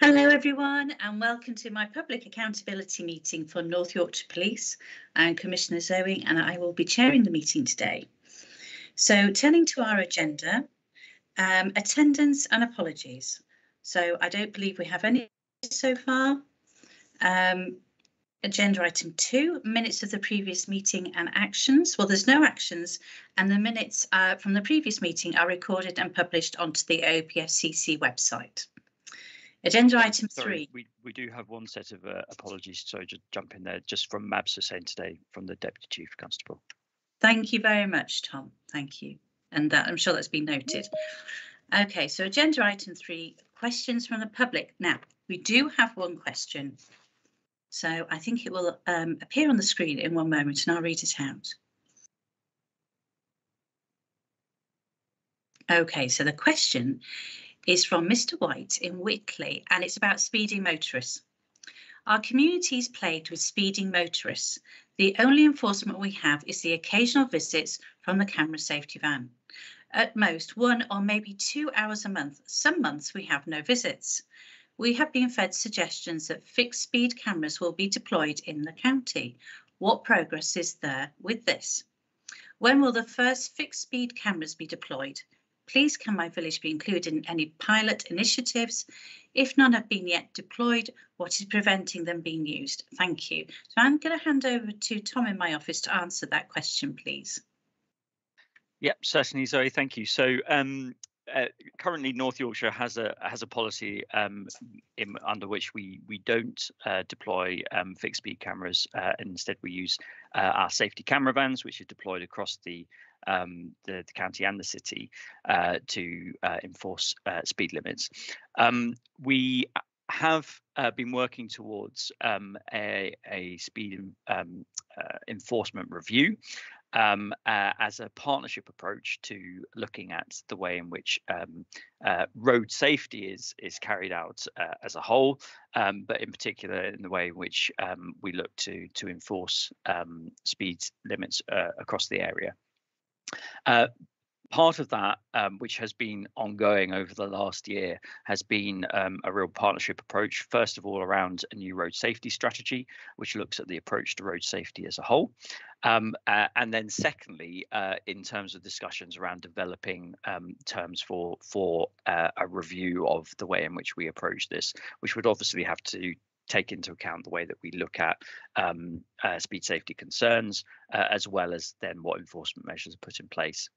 Hello everyone and welcome to my public accountability meeting for North Yorkshire Police. I'm Commissioner Zoe and I will be chairing the meeting today. So turning to our agenda, um, attendance and apologies. So I don't believe we have any so far. Um, agenda item two, minutes of the previous meeting and actions. Well, there's no actions and the minutes uh, from the previous meeting are recorded and published onto the OPFCC website. Agenda item Sorry, three. We, we do have one set of uh, apologies. Sorry, just jump in there, just from Mabs Hussain today, from the Deputy Chief Constable. Thank you very much, Tom. Thank you. And that, I'm sure that's been noted. Okay, so agenda item three, questions from the public. Now, we do have one question. So I think it will um, appear on the screen in one moment and I'll read it out. Okay, so the question is from Mr. White in Wickley and it's about speeding motorists. Our community is plagued with speeding motorists. The only enforcement we have is the occasional visits from the camera safety van. At most one or maybe two hours a month. Some months we have no visits. We have been fed suggestions that fixed speed cameras will be deployed in the county. What progress is there with this? When will the first fixed speed cameras be deployed? Please can my village be included in any pilot initiatives? If none have been yet deployed, what is preventing them being used? Thank you. So I'm going to hand over to Tom in my office to answer that question, please. Yep, certainly, Zoe. Thank you. So um, uh, currently, North Yorkshire has a has a policy um, in, under which we we don't uh, deploy um, fixed speed cameras. Uh, instead, we use uh, our safety camera vans, which are deployed across the um, the, the, county and the city uh, to uh, enforce speed limits. Um, we have uh, been working towards um, a, a, speed um, uh, enforcement review um, uh, as a partnership approach to looking at the way in which um, uh, road safety is is carried out uh, as a whole, um, but in particular in the way in which um, we look to to enforce um, speed limits uh, across the area. Uh, part of that, um, which has been ongoing over the last year, has been um, a real partnership approach. First of all, around a new road safety strategy, which looks at the approach to road safety as a whole. Um, uh, and then, secondly, uh, in terms of discussions around developing um, terms for for uh, a review of the way in which we approach this, which would obviously have to take into account the way that we look at um, uh, speed safety concerns, uh, as well as then what enforcement measures are put in place.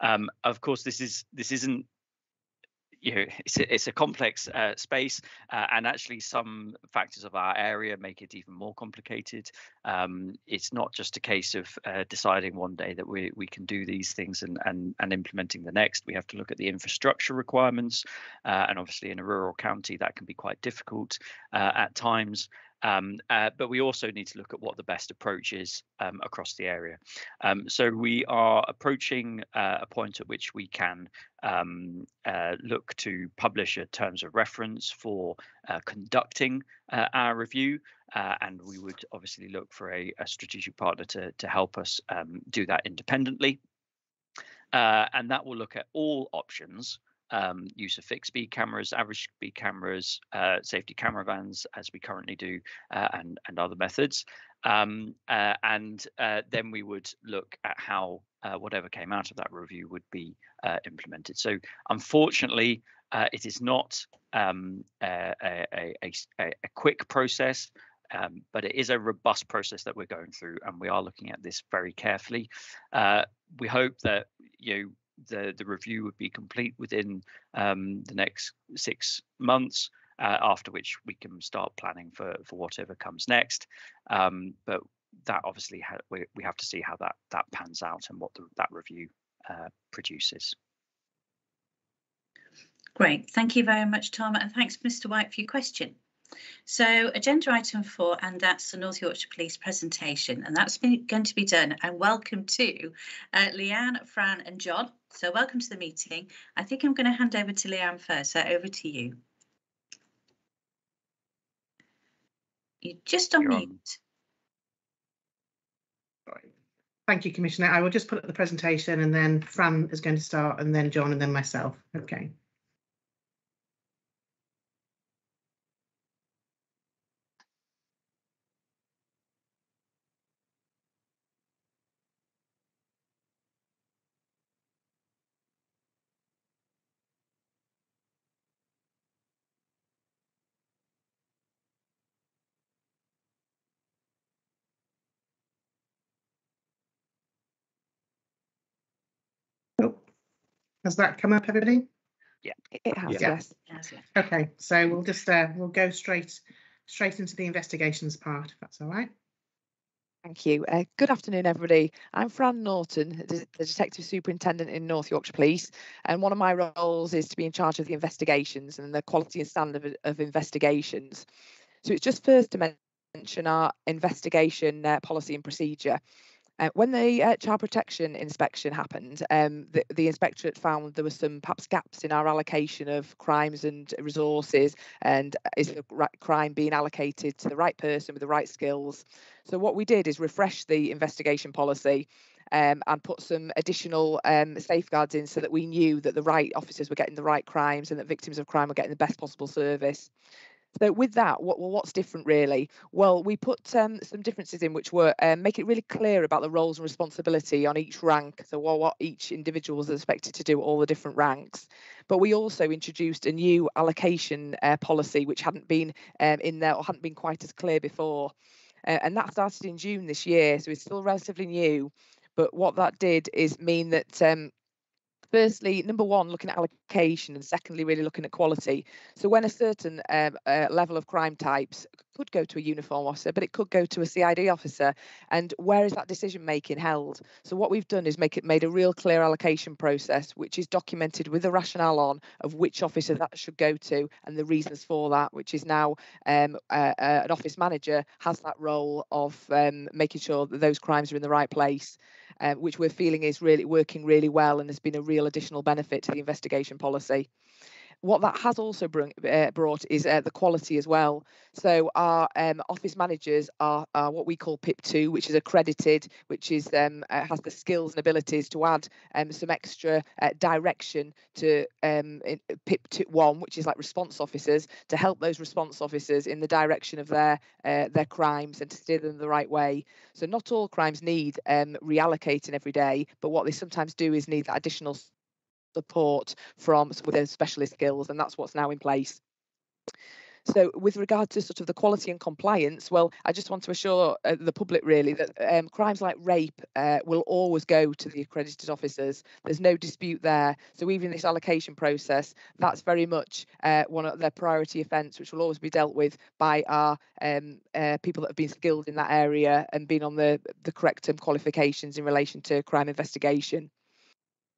Um, of course, this is this isn't you know it's a, it's a complex uh, space uh, and actually some factors of our area make it even more complicated. Um, it's not just a case of uh, deciding one day that we we can do these things and and and implementing the next. We have to look at the infrastructure requirements uh, and obviously in a rural county that can be quite difficult uh, at times um, uh, but we also need to look at what the best approach is um, across the area. Um, so we are approaching uh, a point at which we can um, uh, look to publish a terms of reference for uh, conducting uh, our review. Uh, and we would obviously look for a, a strategic partner to, to help us um, do that independently. and that will look at all options um, use of fixed speed cameras, average speed cameras, uh, safety camera vans, as we currently do, uh, and and other methods. Um, uh, and uh, then we would look at how uh, whatever came out of that review would be uh, implemented. So unfortunately, it is not um, a, a, a, a, quick process. Um, but it is a robust process that we're going through, and we are looking at this very carefully. we hope that you the the review would be complete within um, the next six months. Uh, after which we can start planning for for whatever comes next. Um, but that obviously ha- we, we have to see how that that pans out and what the, that review uh, produces. Great, thank you very much, Tom, and thanks, Mr. White, for your question. So agenda item four, and that's the North Yorkshire Police presentation, and that's been, going to be done. And welcome to uh, Leanne, Fran and John. So welcome to the meeting. I think I'm going to hand over to Leanne first, so over to you. You're just on You're mute. On. Thank you, Commissioner. I will just put up the presentation and then Fran is going to start and then John and then myself. Okay. Has that come up, everybody? Yeah, It has, Yeah. yes. Yes. Okay, so we'll just, uh, we'll go straight, straight into the investigations part, if that's all right. Thank you. Uh, good afternoon, everybody. I'm Fran Norton, the the Detective Superintendent in North Yorkshire Police, and one of my roles is to be in charge of the investigations and the quality and standard of, of investigations. So it's just first to mention our investigation uh, policy and procedure. Uh, when the uh, child protection inspection happened, um, the, the inspectorate found there were some perhaps gaps in our allocation of crimes and resources, and uh, is the right crime being allocated to the right person with the right skills? So what we did is refresh the investigation policy. Um, and put some additional um, safeguards in so that we knew that the right officers were getting the right crimes and that victims of crime were getting the best possible service. So with that, what well, what's different really? Well, we put um, some differences in which were um, make it really clear about the roles and responsibility on each rank. So what, what each individual is expected to do at all the different ranks. But we also introduced a new allocation uh, policy which hadn't been um, in there or hadn't been quite as clear before. Uh, and that started in June this year, so it's still relatively new. But what that did is mean that um, firstly, number one, looking at allocation, and secondly, really looking at quality. So when a certain um, uh, level of crime types could go to a uniform officer, but it could go to a CID officer, and where is that decision making held? So what we've done is make it made a real clear allocation process, which is documented with a rationale on of which officer that should go to and the reasons for that, which is now um, uh, uh, an office manager has that role of um, making sure that those crimes are in the right place uh, which we're feeling is really working really well and has been a real additional benefit to the investigation policy. What that has also bring, uh, brought is uh, the quality as well. So our um, office managers are, are, what we call PIP2, which is accredited, which is um, uh, has the skills and abilities to add um, some extra direction to um, PIP1, which is like response officers, to help those response officers in the direction of their their crimes and to steer them the right way. So not all crimes need um, reallocating every day, but what they sometimes do is need that additional support from with those specialist skills, and that's what's now in place. So, with regard to sort of the quality and compliance, well, I just want to assure uh, the public really that um, crimes like rape uh, will always go to the accredited officers. There's no dispute there. So, even this allocation process, that's very much uh, one of their priority offence, which will always be dealt with by our um, uh, people that have been skilled in that area and been on the the correct qualifications in relation to crime investigation.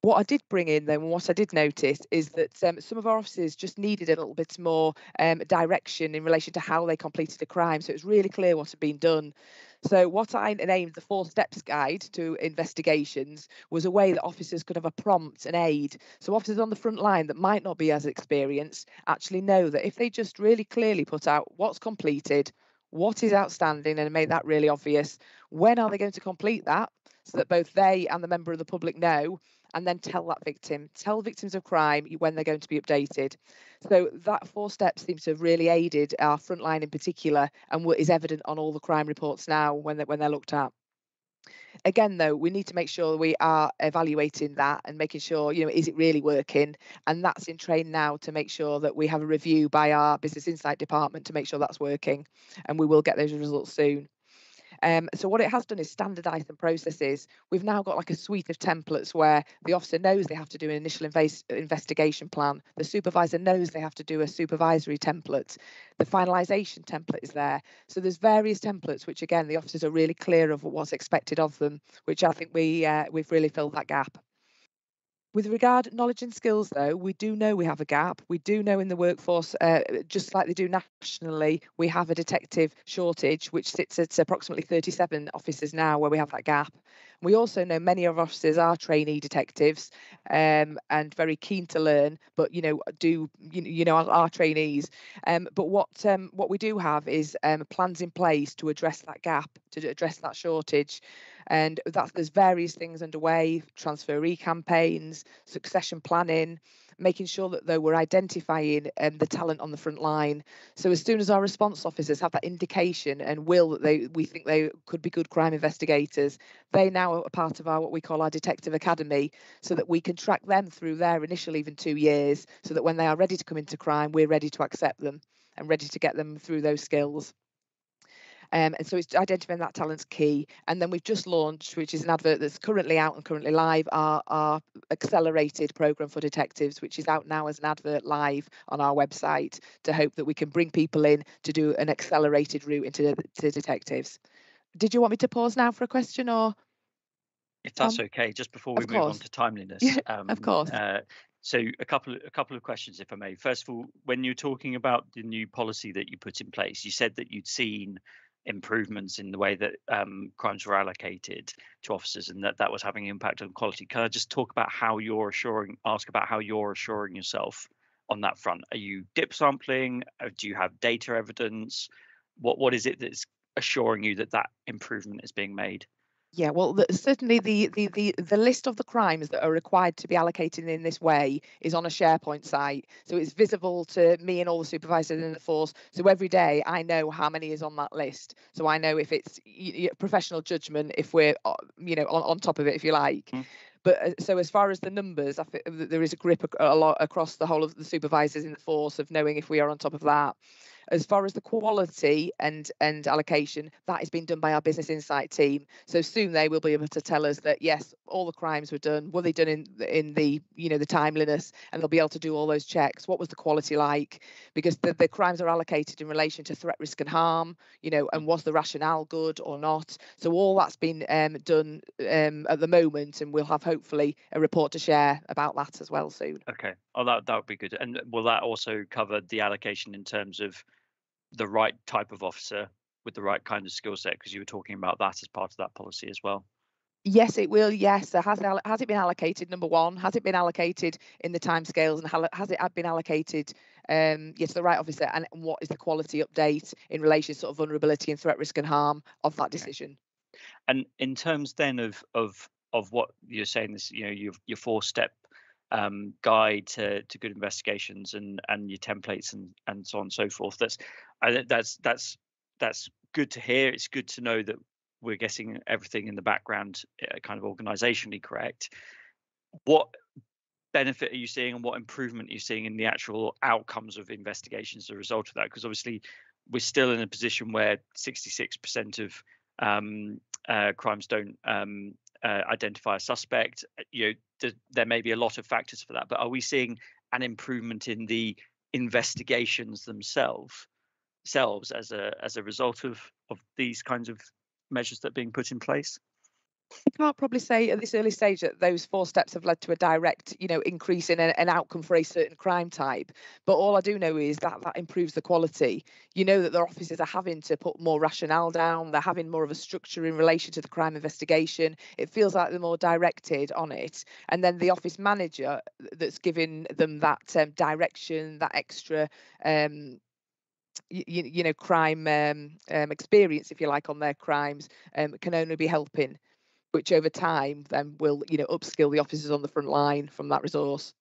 What I did bring in, then, what I did notice is that um, some of our officers just needed a little bit more um, direction in relation to how they completed a crime. So it was really clear what had been done. So what I named the four steps guide to investigations was a way that officers could have a prompt and aid. So officers on the front line that might not be as experienced actually know that if they just really clearly put out what's completed, what is outstanding, and make that really obvious, when are they going to complete that? So that both they and the member of the public know and then tell that victim, tell victims of crime when they're going to be updated. So that four steps seems to have really aided our frontline in particular and what is evident on all the crime reports now when they're, when they're looked at. Again, though, we need to make sure we are evaluating that and making sure, you know, is it really working? And that's in train now to make sure that we have a review by our business insight department to make sure that's working. And we will get those results soon. Um, so what it has done is standardise some processes. We've now got like a suite of templates where the officer knows they have to do an initial investigation plan. The supervisor knows they have to do a supervisory template. The finalisation template is there. So there's various templates which again the officers are really clear of what's expected of them, which I think we uh, we've really filled that gap. With regard knowledge and skills, though, we do know we have a gap. We do know in the workforce, uh, just like they do nationally, we have a detective shortage, which sits at approximately 37 officers now, where we have that gap. We also know many of our officers are trainee detectives um, and very keen to learn, but you know do you, you know are, are trainees. Um, but what um, what we do have is um, plans in place to address that gap, to address that shortage, and that's there's various things underway: transferee campaigns, succession planning, making sure that though we're identifying um, the talent on the front line. So as soon as our response officers have that indication and will that they we think they could be good crime investigators, they now are part of our what we call our detective academy, so that we can track them through their initial even two years, so that when they are ready to come into crime, we're ready to accept them and ready to get them through those skills. Um, and so it's identifying that talent's key. And then we've just launched, which is an advert that's currently out and currently live, our, our accelerated program for detectives, which is out now as an advert live on our website to hope that we can bring people in to do an accelerated route into to detectives. Did you want me to pause now for a question or? If that's okay, just before we move on to timeliness. Yeah, um, of course. Uh, so a couple a couple of questions, if I may. First of all, when you're talking about the new policy that you put in place, you said that you'd seen improvements in the way that um, crimes were allocated to officers and that that was having an impact on quality. Can I just talk about how you're assuring, ask about how you're assuring yourself on that front? Are you dip sampling? Uh, Do you have data evidence? What What is it that's assuring you that that improvement is being made? Yeah, well, the, certainly the, the the the list of the crimes that are required to be allocated in this way is on a SharePoint site, so it's visible to me and all the supervisors in the force. So every day I know how many is on that list, so I know if it's professional judgment if we're uh, you know on, on top of it, if you like. Mm. But uh, so as far as the numbers, I think there is a grip ac- a lot across the whole of the supervisors in the force of knowing if we are on top of that. As far as the quality and and allocation, that is being done by our business insight team. So soon they will be able to tell us that yes, all the crimes were done. Were they done in in the you know the timeliness, and they'll be able to do all those checks. What was the quality like? Because the, the crimes are allocated in relation to threat, risk, and harm. You know, and was the rationale good or not? So all that's been um, done um, at the moment, and we'll have hopefully a report to share about that as well soon. Okay. Oh, that that would be good. And will that also cover the allocation in terms of the right type of officer with the right kind of skill set? Because you were talking about that as part of that policy as well. Yes, it will. Yes, so has it, has it been allocated? Number one, has it been allocated in the timescales, and has it been allocated? Um, yes, the right officer, and what is the quality update in relation to sort of vulnerability and threat, risk, and harm of that decision? And in terms then of of of what you're saying, this you know your your four step um, guide to, to good investigations and and your templates and and so on and so forth. That's I, that's that's that's good to hear. It's good to know that we're getting everything in the background uh, kind of organizationally correct. What benefit are you seeing and what improvement are you seeing in the actual outcomes of investigations as a result of that? Because obviously we're still in a position where 66% of um, uh, crimes don't um, uh, identify a suspect. Uh, You know, th- there may be a lot of factors for that, but are we seeing an improvement in the investigations themselves, selves as a as a result of of these kinds of measures that are being put in place? I can't probably say at this early stage that those four steps have led to a direct, you know, increase in a, an outcome for a certain crime type. But all I do know is that that improves the quality. You know that their officers are having to put more rationale down. They're having more of a structure in relation to the crime investigation. It feels like they're more directed on it. And then the office manager that's giving them that um, direction, that extra. Um, you, you know crime um, um, experience if you like on their crimes um, can only be helping which over time then will you know upskill the officers on the front line from that resource.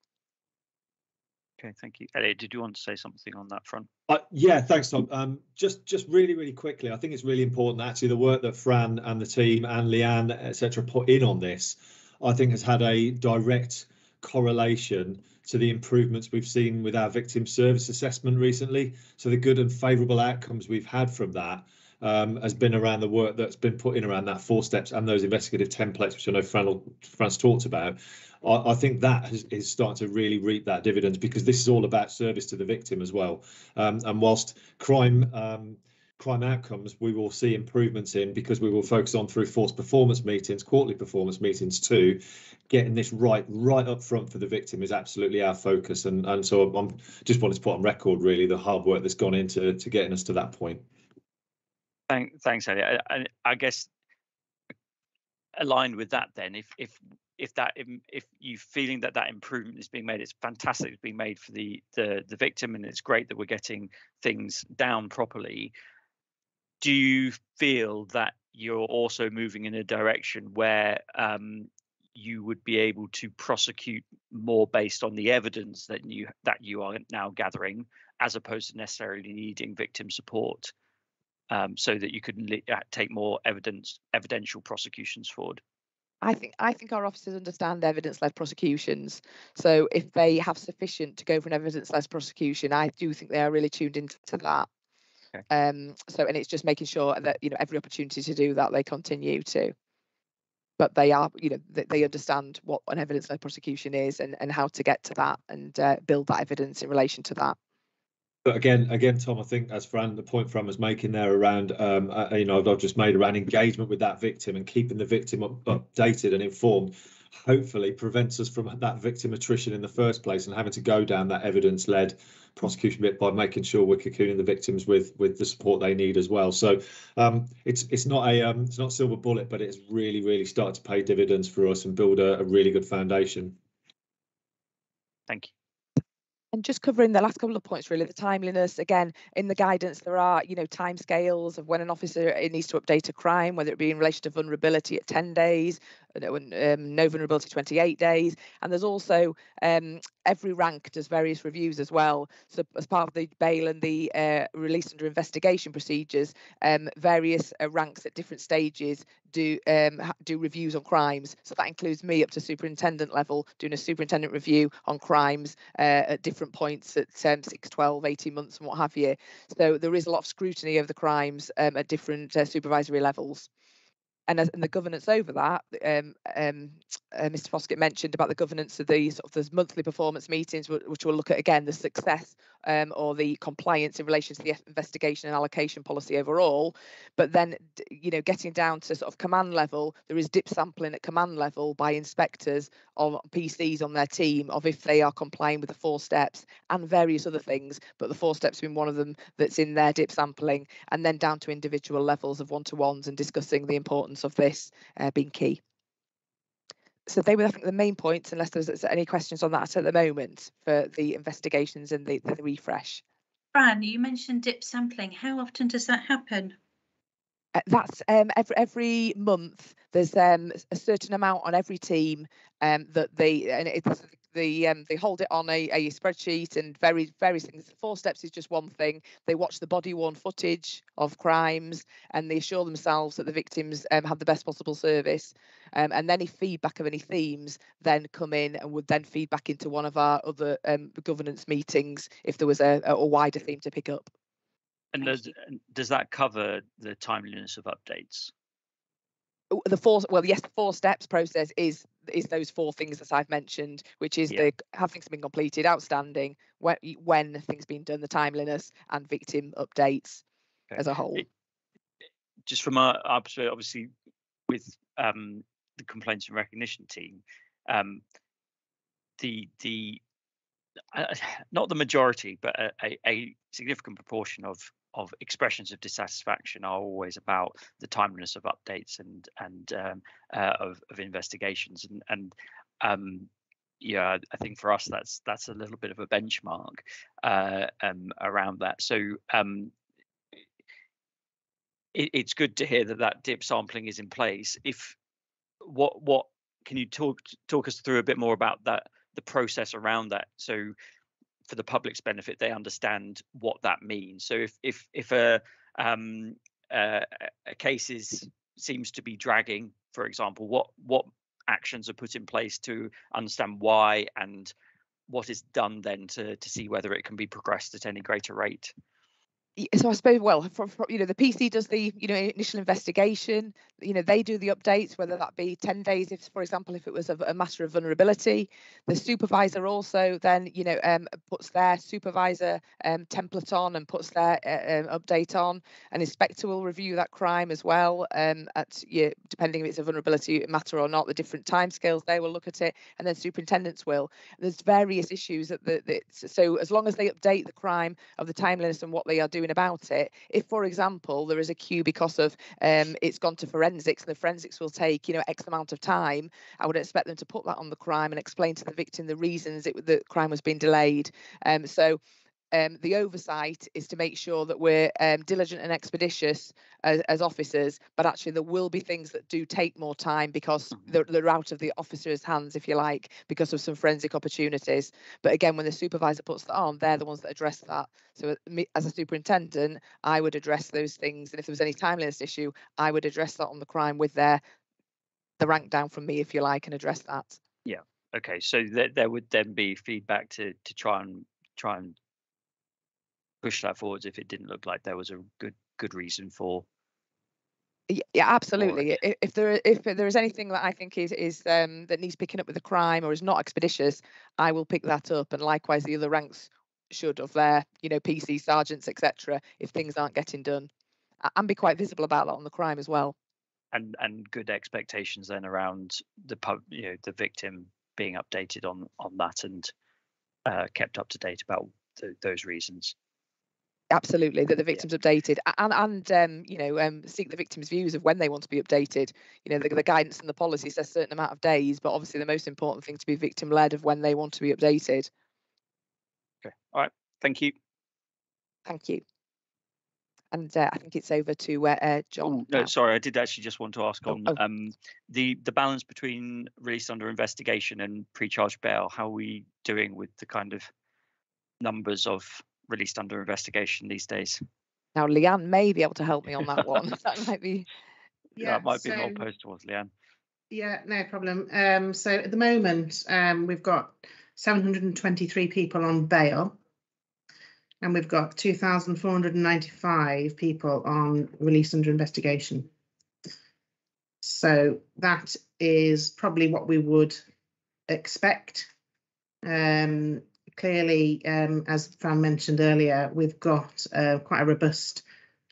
Okay, thank you. Elliot, did you want to say something on that front? Uh, yeah, thanks, Tom. Um, just just really, really quickly, I think it's really important actually the work that Fran and the team and Leanne, etc., put in on this, I think has had a direct correlation to the improvements we've seen with our victim service assessment recently. So the good and favourable outcomes we've had from that um, has been around the work that's been put in around that four steps and those investigative templates, which I know Fran, Fran's talked about. I, I think that has, is starting to really reap that dividends because this is all about service to the victim as well. Um, and whilst crime um, crime outcomes we will see improvements in because we will focus on through force performance meetings, quarterly performance meetings too. Getting this right right up front for the victim is absolutely our focus, and and so I'm just wanted to put on record really the hard work that's gone into to getting us to that point. Thank, thanks, Elliot. I, I guess aligned with that, then, if if if that if you feeling that that improvement is being made, it's fantastic. It's being made for the the the victim, and it's great that we're getting things down properly. Do you feel that you're also moving in a direction where um, you would be able to prosecute more based on the evidence that you that you are now gathering, as opposed to necessarily needing victim support? Um, so that you could uh, take more evidence evidential prosecutions forward. I think I think our officers understand evidence-led prosecutions. So if they have sufficient to go for an evidence-led prosecution, I do think they are really tuned into that. Okay. Um, so and it's just making sure that you know every opportunity to do that they continue to. But they are, you know, they, they understand what an evidence-led prosecution is and, and how to get to that and uh, build that evidence in relation to that. But again, again, Tom, I think as Fran, the point Fran was making there around, um, uh, you know, I've just made around engagement with that victim and keeping the victim up, updated and informed, hopefully prevents us from that victim attrition in the first place and having to go down that evidence-led prosecution bit by making sure we're cocooning the victims with with the support they need as well. So um, it's it's not a um, it's not silver bullet, but it's really really started to pay dividends for us and build a, a really good foundation. Thank you. And just covering the last couple of points, really, the timeliness. Again, in the guidance, there are, you know, timescales of when an officer needs to update a crime, whether it be in relation to vulnerability at 10 days, um, no vulnerability 28 days. And there's also um, every rank does various reviews as well. So as part of the bail and the uh, release under investigation procedures, um, various uh, ranks at different stages do um, do reviews on crimes. So that includes me up to superintendent level, doing a superintendent review on crimes uh, at different points at um, 6, 12, 18 months and what have you. So there is a lot of scrutiny of the crimes um, at different uh, supervisory levels and, as, and the governance over that, um, um, uh, Mr. Foskett mentioned about the governance of the sort of those monthly performance meetings, which will look at again the success um, or the compliance in relation to the investigation and allocation policy overall. But then, you know, getting down to sort of command level, there is dip sampling at command level by inspectors of PCs on their team of if they are complying with the four steps and various other things. But the four steps being one of them that's in their dip sampling, and then down to individual levels of one to ones and discussing the importance of this uh, being key so they were I think the main points, unless there's any questions on that at the moment for the investigations and the, the refresh. Fran, you mentioned dip sampling. How often does that happen? Uh, that's um, every every month. There's um, a certain amount on every team um, that they and it's the um, they hold it on a, a spreadsheet and very various things. Four steps is just one thing. They watch the body worn footage of crimes and they assure themselves that the victims um, have the best possible service. Um, and any feedback of any themes then come in and would then feed back into one of our other um, governance meetings if there was a, a wider theme to pick up. And does, does that cover the timeliness of updates? The four well yes the four steps process is is those four things that I've mentioned, which is yeah. the have things been completed, outstanding, when when things been done, the timeliness, and victim updates okay. as a whole. It, just from our, our obviously, with um, the complaints and recognition team, um, the the uh, not the majority, but a, a, significant proportion of of expressions of dissatisfaction are always about the timeliness of updates and and um, uh, of, of investigations and and um, yeah, I think for us that's that's a little bit of a benchmark uh, um, around that. So um, it, it's good to hear that that dip sampling is in place. If what what can you talk talk us through a bit more about that the process around that? So for the public's benefit, they understand what that means. So if if if a um, uh, a case is seems to be dragging, for example, what what actions are put in place to understand why and what is done then to to see whether it can be progressed at any greater rate so I suppose, well, for, for, you know, the PC does the, you know, initial investigation. You know, they do the updates, whether that be 10 days, if, for example, if it was a, a matter of vulnerability. The supervisor also then, you know, um, puts their supervisor um, template on and puts their uh, um, update on. An inspector will review that crime as well, um, at depending if it's a vulnerability matter or not. The different timescales they will look at it, and then superintendents will. There's various issues that the, the so as long as they update the crime of the timeliness and what they are doing doing about it. If, for example, there is a queue because of um, it's gone to forensics and the forensics will take, you know, X amount of time, I would expect them to put that on the crime and explain to the victim the reasons it, the crime was being delayed. Um, so um, the oversight is to make sure that we're um, diligent and expeditious as, as, officers, but actually there will be things that do take more time because mm-hmm. they're, they're, out of the officer's hands, if you like, because of some forensic opportunities. But again, when the supervisor puts that on, they're the ones that address that. So uh, as a superintendent, I would address those things, and if there was any timeliness issue, I would address that on the crime with their the rank down from me, if you like, and address that. Yeah. Okay. So there, there would then be feedback to to try and try and push that forwards if it didn't look like there was a good good reason for Yeah, absolutely. If there if there is anything that I think is is um, that needs picking up with the crime or is not expeditious, I will pick that up. And likewise, the other ranks should of their you know PC sergeants etc. If things aren't getting done, and be quite visible about that on the crime as well. and and good expectations then around the pub you know the victim being updated on on that and uh, kept up to date about th- those reasons Absolutely, that the victim's updated and and um, you know um, seek the victim's views of when they want to be updated. You know the, the guidance and the policy says a certain amount of days, but obviously the most important thing to be victim led of when they want to be updated. okay all right thank you Thank you. And uh, I think it's over to uh, uh, John. Oh, no now. sorry i did actually just want to ask Oh, on oh. um the the balance between released under investigation and pre-charge bail how are we doing with the kind of numbers of released under investigation these days Now, Leanne may be able to help me on that one. that might be. Yeah, that might be more so- posed towards leanne Yeah, no problem. Um, so at the moment, um, we've got 723 people on bail. And we've got 2,495 people on release under investigation. So that is probably what we would expect. Um, clearly, um, as Fran mentioned earlier, we've got uh, quite a robust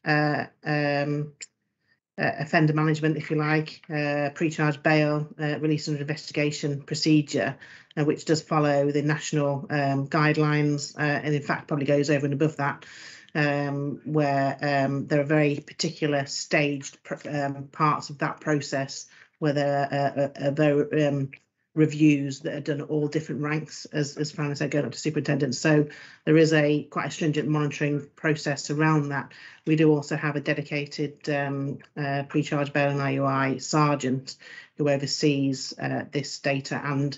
uh, um, uh, offender management, if you like, uh, pre-charge bail, uh, release under investigation procedure, uh, which does follow the national um, guidelines, uh, and in fact probably goes over and above that, um, where um, there are very particular staged um, parts of that process where there are, uh, are very reviews that are done at all different ranks, as as Fran said, going up to superintendent. So there is a quite a stringent monitoring process around that. We do also have a dedicated um, uh, pre-charge bail and RUI sergeant who oversees uh, this data and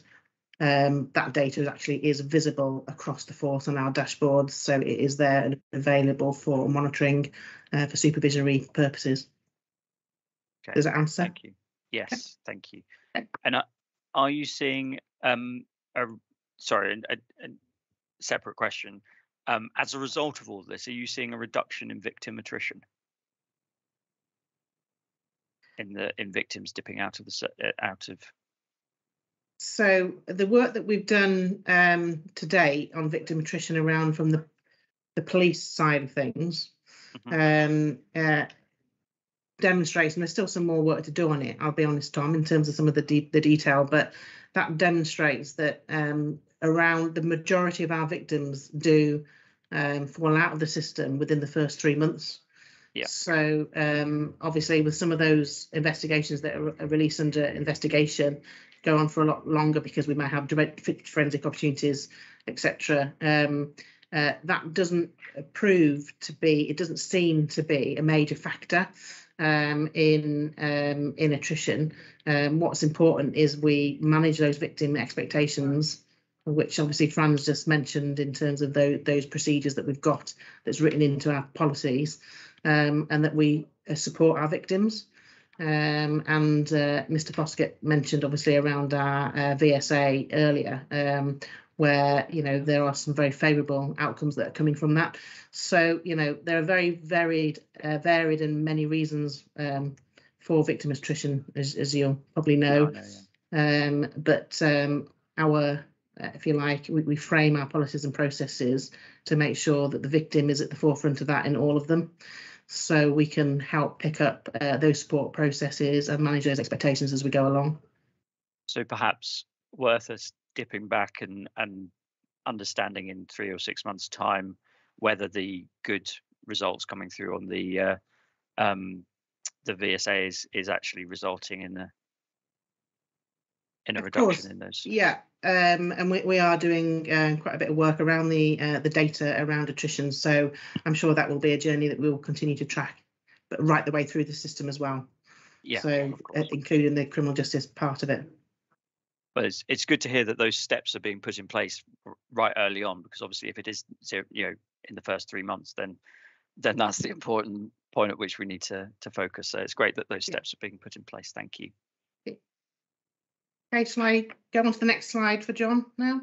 um, that data actually is visible across the force on our dashboards, so it is there and available for monitoring uh, for supervisory purposes. okay Does that answer? Thank you. Yes, thank you. And uh, are you seeing, um, a, sorry, a, a, separate question. Um, as a result of all this, are you seeing a reduction in victim attrition? In the in victims dipping out of the uh, out of So the work that we've done um, to date on victim attrition around from the the police side of things um, uh, demonstrates, and there's still some more work to do on it. I'll be honest, Tom, in terms of some of the de- the detail, but that demonstrates that um, around the majority of our victims do um, fall out of the system within the first three months. Yeah. So um, obviously, with some of those investigations that are, are released under investigation, go on for a lot longer because we might have direct forensic opportunities, etc. Um, uh, that doesn't prove to be, it doesn't seem to be a major factor um, in um, in attrition. Um, what's important is we manage those victim expectations, which obviously Fran's just mentioned in terms of those, those procedures that we've got that's written into our policies, um, and that we uh, support our victims. Um, and uh, Mr. Foskett mentioned obviously around our uh, VSA earlier, um, where you know there are some very favourable outcomes that are coming from that. So you know there are very varied, uh, varied and many reasons um, for victim attrition, as, as you'll probably know. No, no, yeah. Um, but um, our, uh, if you like, we, we frame our policies and processes to make sure that the victim is at the forefront of that in all of them. So we can help pick up uh, those support processes and manage those expectations as we go along. So perhaps worth us dipping back and and understanding in three or six months' time whether the good results coming through on the uh, um, the VSA is is actually resulting in a in a Of reduction course. in those. Yeah, um, and we, we are doing uh, quite a bit of work around the uh, the data around attrition. So I'm sure that will be a journey that we will continue to track, but right the way through the system as well. Yeah, so uh, including the criminal justice part of it. But it's it's good to hear that those steps are being put in place right early on because obviously if it is zero, you know in the first three months then then that's the important point at which we need to to focus. So it's great that those steps are being put in place. Thank you. Okay, shall I go on to the next slide for John now?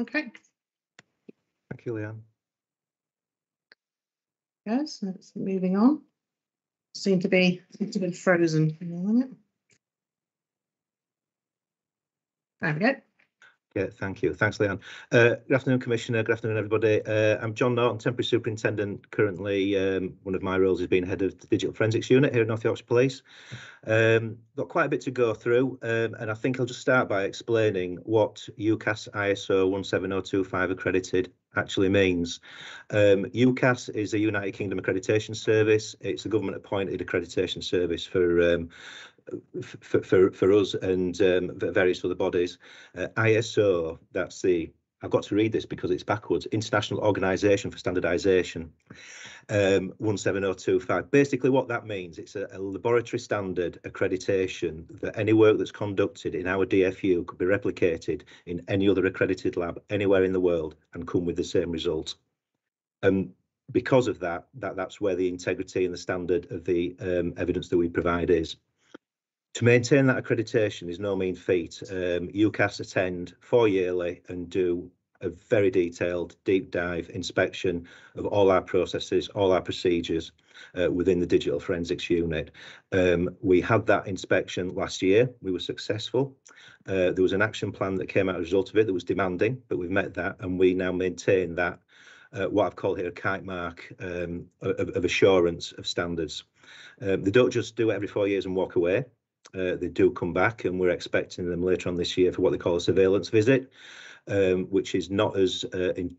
Okay. Thank you, Leanne. Yes, that's moving on. Seem to be, seem to be frozen. for a minute. There we go. Yeah, thank you. Thanks, Leanne. Uh, good afternoon, Commissioner. Good afternoon, everybody. Uh, I'm John Norton, Temporary Superintendent. Currently, um, one of my roles is being head of the Digital Forensics Unit here at North Yorkshire Police. Um, got quite a bit to go through, um, and I think I'll just start by explaining what UKAS ISO 17025 accredited actually means. Um, UKAS is a United Kingdom accreditation service. It's a government appointed accreditation service for um, for, for, for us and um, various other bodies. Uh, ISO, that's the, I've got to read this because it's backwards, International Organisation for Standardisation, um, 17025. Basically what that means, it's a, a laboratory standard accreditation that any work that's conducted in our DFU could be replicated in any other accredited lab anywhere in the world and come with the same result. Um, because of that, that that's where the integrity and the standard of the um, evidence that we provide is. To maintain that accreditation is no mean feat. Um, UKAS attend four yearly and do a very detailed deep dive inspection of all our processes, all our procedures uh, within the digital forensics unit. Um, we had that inspection last year. We were successful. Uh, there was an action plan that came out as a result of it that was demanding, but we've met that and we now maintain that uh, what I've called here a kite mark um, of, of, assurance of standards. Um, they don't just do it every four years and walk away. Uh, they do come back, and we're expecting them later on this year for what they call a surveillance visit, um, which is not as uh, in,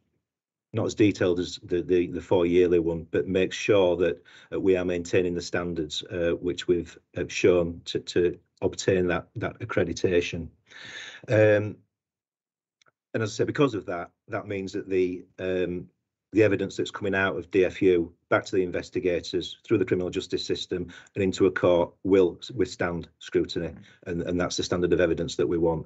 not as detailed as the, the, the four yearly one, but makes sure that uh, we are maintaining the standards uh, which we've uh, shown to, to obtain that that accreditation. Um, and as I said, because of that, that means that the um, the evidence that's coming out of DFU back to the investigators through the criminal justice system and into a court will withstand scrutiny and, and that's the standard of evidence that we want.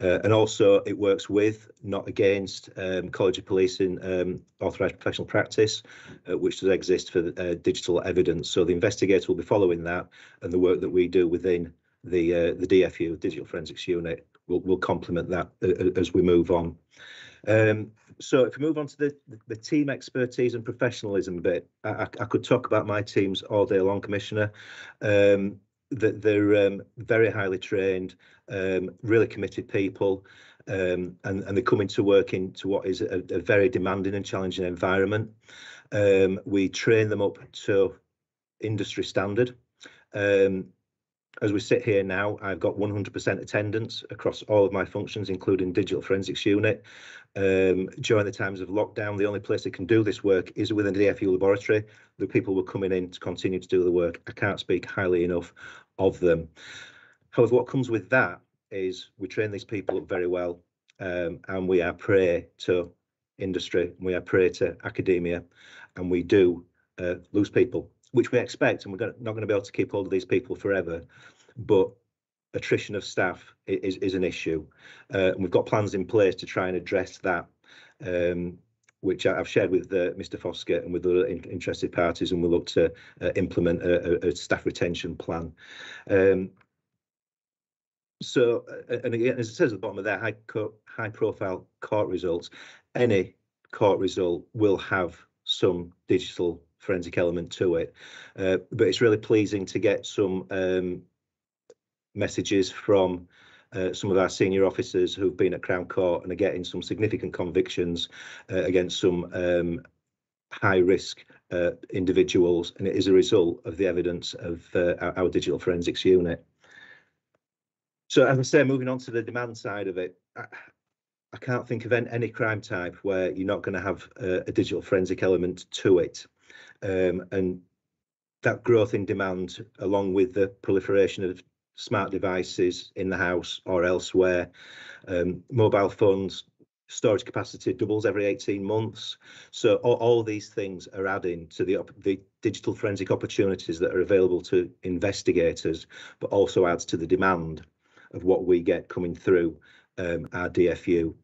Uh, and also it works with not against um, college of policing um, authorised professional practice uh, which does exist for uh, digital evidence. So the investigator will be following that and the work that we do within the uh, the DFU digital forensics unit will will complement that uh, as we move on um, so if we move on to the, the team expertise and professionalism bit, I, I could talk about my teams all day long, Commissioner. Um, that they're um, very highly trained, um, really committed people, um, and, and they come into work into what is a, a very demanding and challenging environment. Um, we train them up to industry standard. Um, as we sit here now, I've got 100% attendance across all of my functions, including digital forensics unit. Um, during the times of lockdown, the only place they can do this work is within the DFU laboratory. The people were coming in to continue to do the work. I can't speak highly enough of them. However, what comes with that is we train these people up very well um, and we are prey to industry, we are prey to academia, and we do uh, lose people which we expect, and we're not going to be able to keep hold of these people forever. But attrition of staff is, is an issue. Uh, and we've got plans in place to try and address that, um, which I've shared with uh, Mr Foskett and with other in interested parties, and we'll look to uh, implement a, a, staff retention plan. Um, so, uh, and again, as it says at the bottom of that, high, high profile court results, any court result will have some digital forensic element to it. Uh, but it's really pleasing to get some um, messages from uh, some of our senior officers who've been at Crown Court and are getting some significant convictions uh, against some um, high risk uh, individuals, and it is a result of the evidence of uh, our, our, digital forensics unit. So, as I say, moving on to the demand side of it, I, I can't think of any, crime type where you're not going to have a, a digital forensic element to it. Um, and that growth in demand, along with the proliferation of smart devices in the house or elsewhere, um, mobile phones, storage capacity doubles every 18 months. So all, all these things are adding to the, the digital forensic opportunities that are available to investigators, but also adds to the demand of what we get coming through um, our DFU.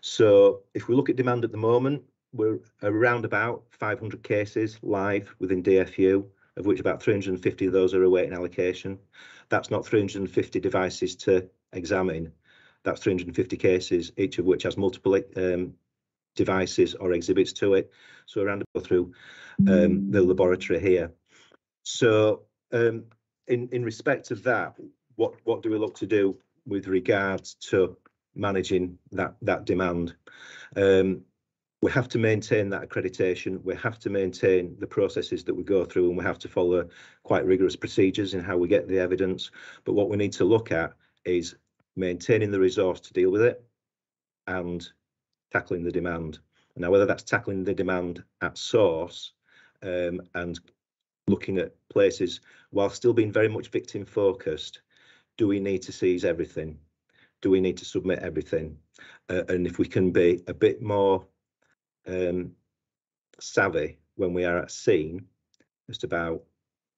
So if we look at demand at the moment, we're around about 500 cases live within DFU, of which about 350 of those are awaiting allocation. That's not 350 devices to examine. That's 350 cases, each of which has multiple um, devices or exhibits to it. So around to go through um, the laboratory here. So um, in in respect of that, what what do we look to do with regards to managing that that demand? Um, we have to maintain that accreditation. We have to maintain the processes that we go through, and we have to follow quite rigorous procedures in how we get the evidence. But what we need to look at is maintaining the resource to deal with it and tackling the demand. Now, whether that's tackling the demand at source um, and looking at places while still being very much victim focused, do we need to seize everything? Do we need to submit everything? Uh, and if we can be a bit more um, savvy when we are at scene, just about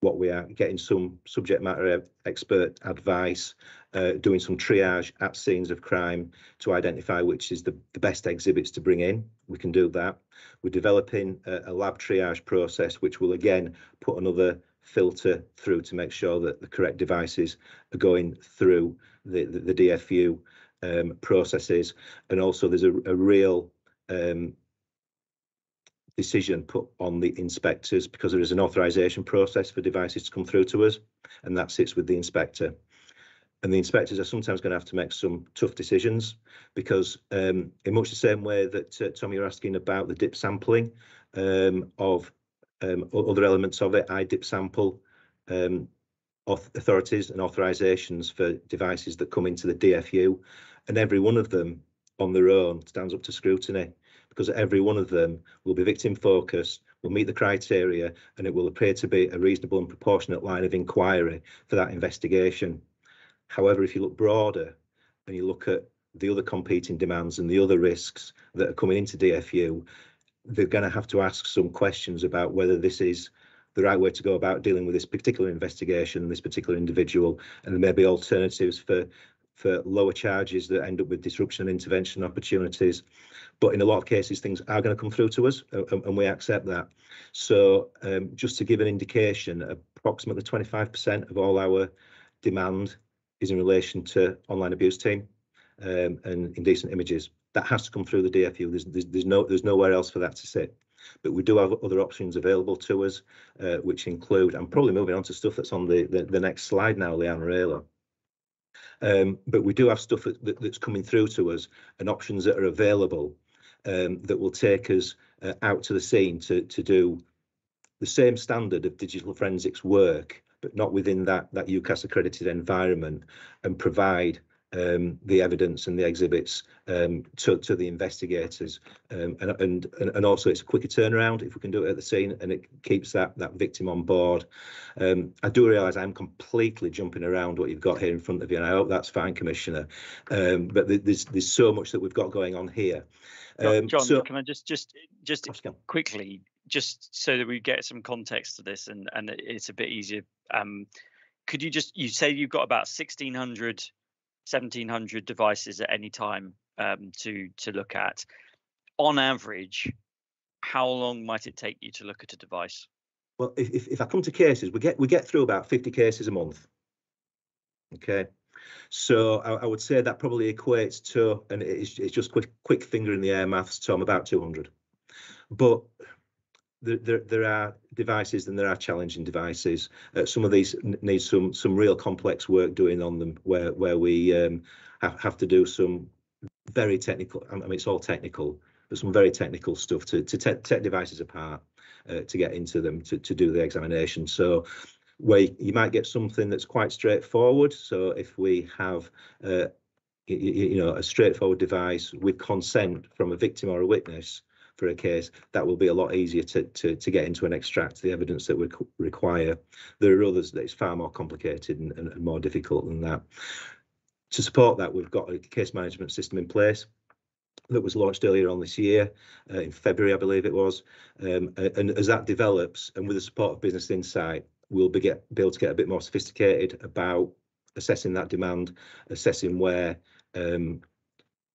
what we are getting some subject matter expert advice, uh, doing some triage at scenes of crime to identify which is the, the best exhibits to bring in. We can do that. We're developing a, a lab triage process, which will again put another filter through to make sure that the correct devices are going through the, the, the DFU um, processes. And also there's a, a real um, decision put on the inspectors because there is an authorization process for devices to come through to us and that sits with the inspector. And the inspectors are sometimes going to have to make some tough decisions because um, in much the same way that uh, Tommy you're asking about the dip sampling um, of um, other elements of it, I dip sample um, authorities and authorizations for devices that come into the DFU and every one of them on their own stands up to scrutiny because every one of them will be victim focused, will meet the criteria, and it will appear to be a reasonable and proportionate line of inquiry for that investigation. However, if you look broader and you look at the other competing demands and the other risks that are coming into DFU, they're going to have to ask some questions about whether this is the right way to go about dealing with this particular investigation, this particular individual, and there may be alternatives for for lower charges that end up with disruption intervention opportunities. But in a lot of cases, things are going to come through to us and, and we accept that. So um, just to give an indication, approximately 25% of all our demand is in relation to online abuse team um, and indecent images. That has to come through the DFU. There's, there's, there's, no, there's nowhere else for that to sit. But we do have other options available to us, uh, which include, I'm probably moving on to stuff that's on the, the, the next slide now, Leanne Rayla. Um, but we do have stuff that, that's coming through to us and options that are available um, that will take us uh, out to the scene to, to do the same standard of digital forensics work, but not within that, that UKAS accredited environment and provide um, the evidence and the exhibits um, to, to the investigators. Um, and, and, and also it's a quicker turnaround if we can do it at the scene and it keeps that, that victim on board. Um, I do realise I'm completely jumping around what you've got here in front of you and I hope that's fine, Commissioner. Um, but there's, there's so much that we've got going on here. John, John so, can I just just just quickly, just so that we get some context to this and and it's a bit easier. Um, could you just you say you've got about 1600 1700 devices at any time um, to to look at. On average, how long might it take you to look at a device? Well, if, if I come to cases, we get we get through about 50 cases a month. Okay, so I, I would say that probably equates to, and it's, it's just quick quick finger in the air maths, Tom, about 200. But there, there, are devices and there are challenging devices. Uh, some of these need some some real complex work doing on them, where where we um, have have to do some very technical. I mean, it's all technical, but some very technical stuff to to te take devices apart uh, to get into them to to do the examination. So where you might get something that's quite straightforward. So if we have uh, you, you know a straightforward device with consent from a victim or a witness for a case, that will be a lot easier to, to, to get into and extract the evidence that we require. There are others that is far more complicated and, and, and more difficult than that. To support that, we've got a case management system in place that was launched earlier on this year, uh, in February, I believe it was. Um, and as that develops, and with the support of Business Insight, we'll be, get, be able to get a bit more sophisticated about assessing that demand, assessing where um,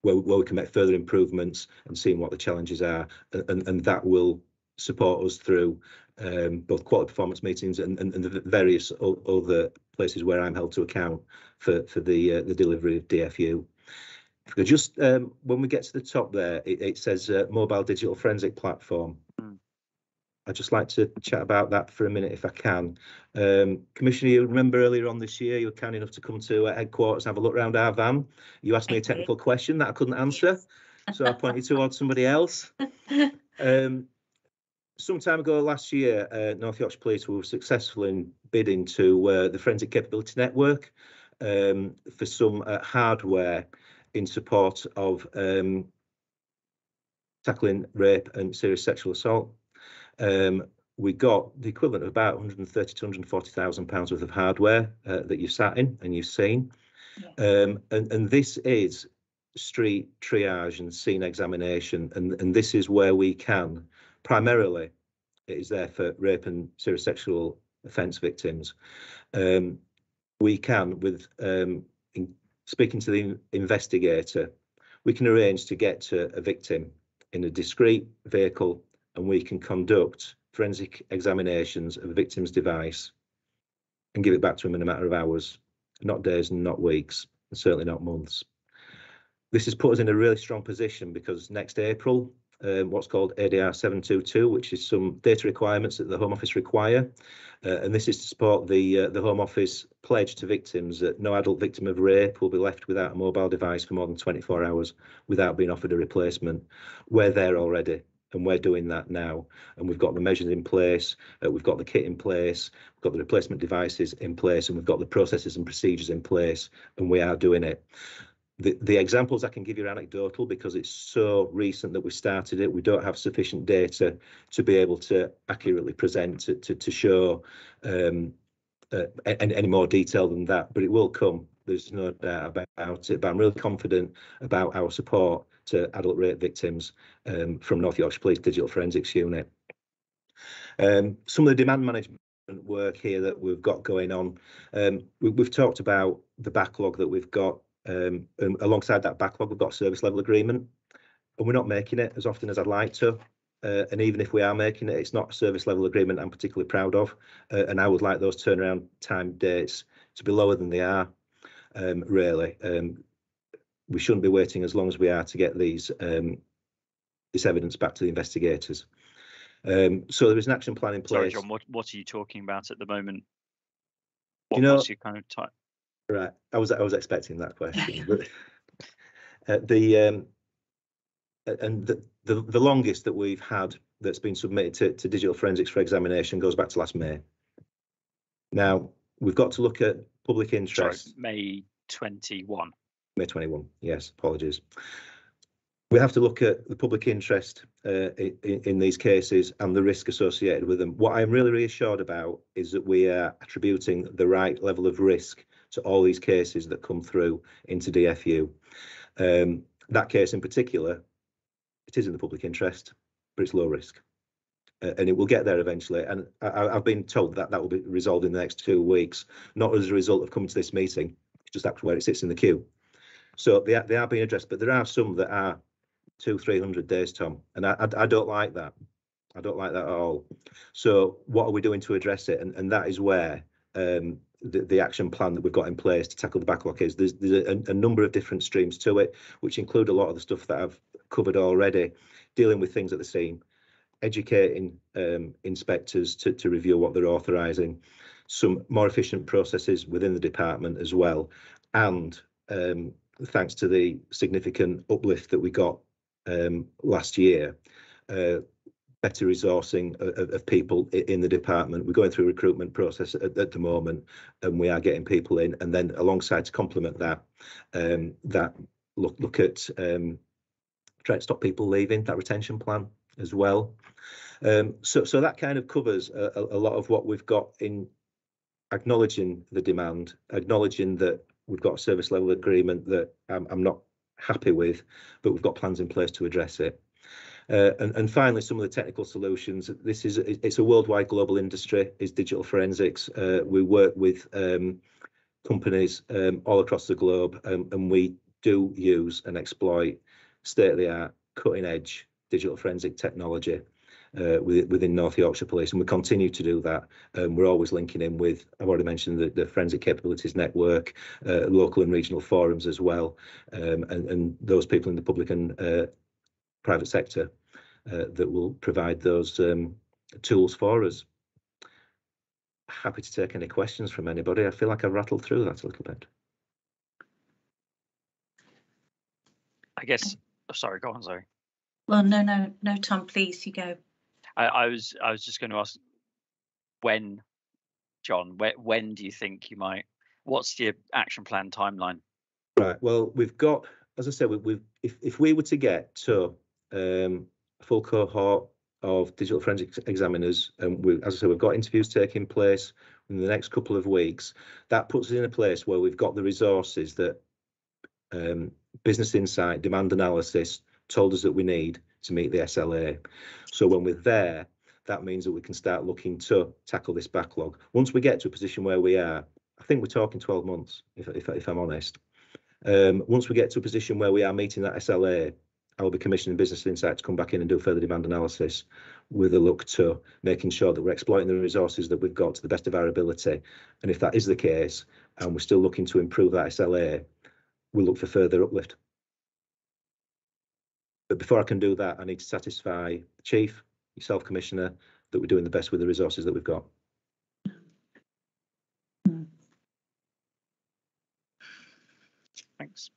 where, where we can make further improvements and seeing what the challenges are, and, and that will support us through um, both quality performance meetings and, and, and the various other places where I'm held to account for for the uh, the delivery of DFU. Just um, when we get to the top there, it, it says uh, mobile digital forensic platform. Mm. I'd just like to chat about that for a minute if I can. Um, Commissioner, you remember earlier on this year, you were kind enough to come to uh, headquarters and have a look around our van. You asked me a technical question that I couldn't answer, so I pointed you towards somebody else. Um, some time ago last year, uh, North Yorkshire Police were successful in bidding to uh, the Forensic Capability Network um, for some uh, hardware in support of um, tackling rape and serious sexual assault. Um, we got the equivalent of about 130 to 140,000 pounds worth of hardware uh, that you've sat in and you've seen. Um, and, and this is street triage and scene examination. And, and this is where we can primarily, it is there for rape and serious sexual offence victims. Um, we can, with um, in, speaking to the investigator, we can arrange to get to a victim in a discreet vehicle and we can conduct forensic examinations of a victim's device and give it back to him in a matter of hours, not days and not weeks, and certainly not months. This has put us in a really strong position because next April, um, what's called ADR 722, which is some data requirements that the Home Office require. Uh, and this is to support the uh, the Home Office pledge to victims that no adult victim of rape will be left without a mobile device for more than 24 hours without being offered a replacement. We're there already and we're doing that now. And we've got the measures in place, uh, we've got the kit in place, we've got the replacement devices in place, and we've got the processes and procedures in place, and we are doing it. The, the examples I can give you are anecdotal because it's so recent that we started it. We don't have sufficient data to be able to accurately present to, to, to show um, uh, any, any more detail than that, but it will come. There's no doubt about it. But I'm really confident about our support to adult rape victims um, from North Yorkshire Police Digital Forensics Unit. Um, some of the demand management work here that we've got going on, um, we, have talked about the backlog that we've got. Um, and alongside that backlog, we've got a service level agreement, and we're not making it as often as I'd like to. Uh, and even if we are making it, it's not a service level agreement I'm particularly proud of. Uh, and I would like those turnaround time dates to be lower than they are, um, really. Um, we shouldn't be waiting as long as we are to get these um, this evidence back to the investigators. Um, so there is an action plan in place. Sorry, John. What what are you talking about at the moment? What, you know, what's your kind of type? Right, I was I was expecting that question. but, uh, the um, and the, the the longest that we've had that's been submitted to, to digital forensics for examination goes back to last May. Now we've got to look at public interest. Sorry, May 21. May 21. Yes, apologies. We have to look at the public interest uh, in, in, these cases and the risk associated with them. What I'm really reassured about is that we are attributing the right level of risk to all these cases that come through into DFU. Um, that case in particular, it is in the public interest, but it's low risk. Uh, and it will get there eventually. And I, have been told that that will be resolved in the next two weeks, not as a result of coming to this meeting, just where it sits in the queue. So they are, they are being addressed, but there are some that are two, three hundred days, Tom, and I, I, I don't like that. I don't like that at all. So what are we doing to address it? And and that is where um, the, the action plan that we've got in place to tackle the backlog is. There's, there's a, a number of different streams to it, which include a lot of the stuff that I've covered already, dealing with things at the scene, educating um, inspectors to, to review what they're authorising, some more efficient processes within the department as well, and um, thanks to the significant uplift that we got um, last year, uh, better resourcing of, of, people in the department. We're going through a recruitment process at, at, the moment, and we are getting people in. And then alongside to complement that, um, that look look at um, trying to stop people leaving that retention plan as well. Um, so so that kind of covers a, a lot of what we've got in acknowledging the demand, acknowledging that we've got a service level agreement that I'm, I'm not happy with, but we've got plans in place to address it. Uh, and, and finally, some of the technical solutions. This is it's a worldwide global industry. Is digital forensics. Uh, we work with um, companies um, all across the globe, um, and we do use and exploit state-of-the-art, cutting-edge digital forensic technology. Uh, within North Yorkshire Police, and we continue to do that. Um, we're always linking in with, I've already mentioned the, the Forensic Capabilities Network, uh, local and regional forums as well, um, and, and those people in the public and uh, private sector uh, that will provide those um, tools for us. Happy to take any questions from anybody. I feel like I've rattled through that a little bit. I guess. Oh, sorry, go on. Sorry. Well, no, no, no, Tom. Please, you go. I, I was I was just going to ask when, John. When, when do you think you might? What's your action plan timeline? Right. Well, we've got, as I said, we, we've if if we were to get to um, a full cohort of digital forensic examiners, and we, as I said, we've got interviews taking place in the next couple of weeks. That puts us in a place where we've got the resources that um, Business Insight, demand analysis told us that we need to meet the SLA. So when we're there, that means that we can start looking to tackle this backlog. Once we get to a position where we are, I think we're talking 12 months, if, if, if I'm honest. Um, once we get to a position where we are meeting that SLA, I will be commissioning Business Insight to come back in and do further demand analysis with a look to making sure that we're exploiting the resources that we've got to the best of our ability. And if that is the case, and we're still looking to improve that SLA, we'll look for further uplift. But before I can do that, I need to satisfy the chief, yourself, commissioner, that we're doing the best with the resources that we've got. Thanks.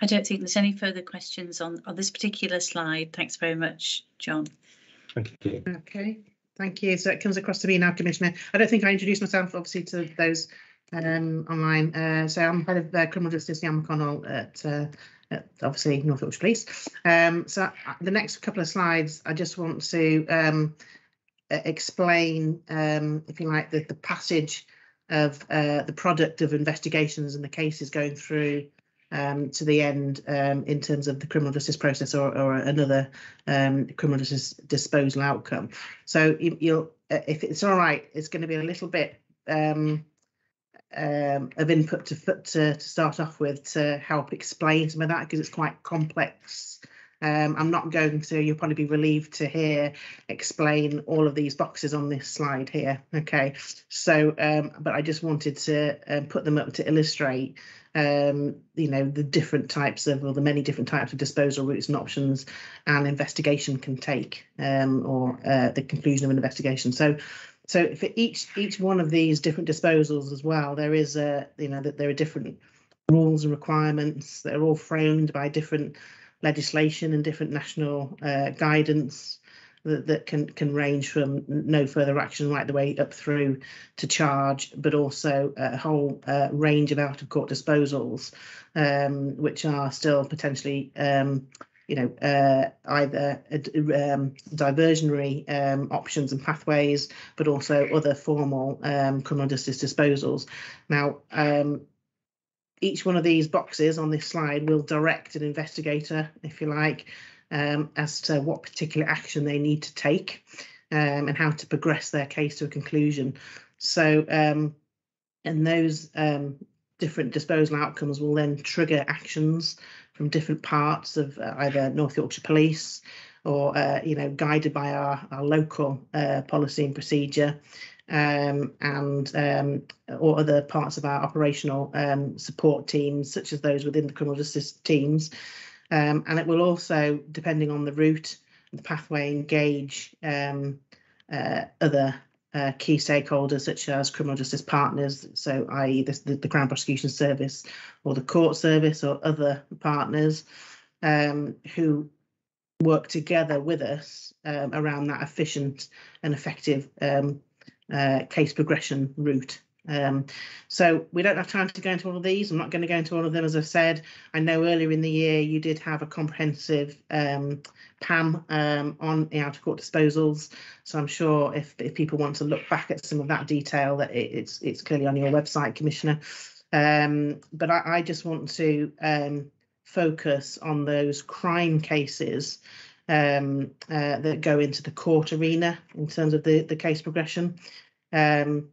I don't think there's any further questions on, on this particular slide. Thanks very much, John. Thank you. Okay, thank you. So it comes across to me now, Commissioner. I don't think I introduced myself, obviously, to those um, online. Uh, so I'm head of uh, criminal justice, Jan McConnell at, uh, at obviously North Yorkshire Police. Um, so uh, the next couple of slides, I just want to um, explain, um, if you like, the, the passage of uh, the product of investigations and the cases going through um, to the end um, in terms of the criminal justice process or, or another criminal justice disposal outcome. So you, will if it's all right, it's going to be a little bit um, um, of input to, to, to start off with to help explain some of that because it's quite complex. Um, I'm not going to, you'll probably be relieved to hear explain all of these boxes on this slide here. Okay, so, um, but I just wanted to um, put them up to illustrate, um, you know, the different types of, or the many different types of disposal routes and options an investigation can take, um, or uh, the conclusion of an investigation. So so for each each one of these different disposals as well, there is a you know that there are different rules and requirements. That are all framed by different legislation and different national uh, guidance that, that can can range from no further action right the way up through to charge, but also a whole uh, range of out of court disposals, um, which are still potentially um, you know, uh, either um, diversionary um, options and pathways, but also other formal um, criminal justice disposals. Now, um, each one of these boxes on this slide will direct an investigator, if you like, um, as to what particular action they need to take um, and how to progress their case to a conclusion. So, and those different disposal outcomes will then trigger actions from different parts of uh, either North Yorkshire Police or, uh, you know, guided by our, our local uh, policy and procedure um, and um, or other parts of our operational um, support teams, such as those within the criminal justice teams. Um, and it will also, depending on the route, the pathway, engage um, uh, other uh, key stakeholders such as criminal justice partners, so i.e. The, the, Crown Prosecution Service or the Court Service or other partners um, who work together with us um, around that efficient and effective um, uh, case progression route. Um, so we don't have time to go into all of these. I'm not going to go into all of them, as I've said. I know earlier in the year you did have a comprehensive um, PAM um, on the out of court disposals. So I'm sure if, if people want to look back at some of that detail, that it, it's it's clearly on your website, Commissioner. Um, but I, I, just want to um, focus on those crime cases um, uh, that go into the court arena in terms of the, the case progression. Um,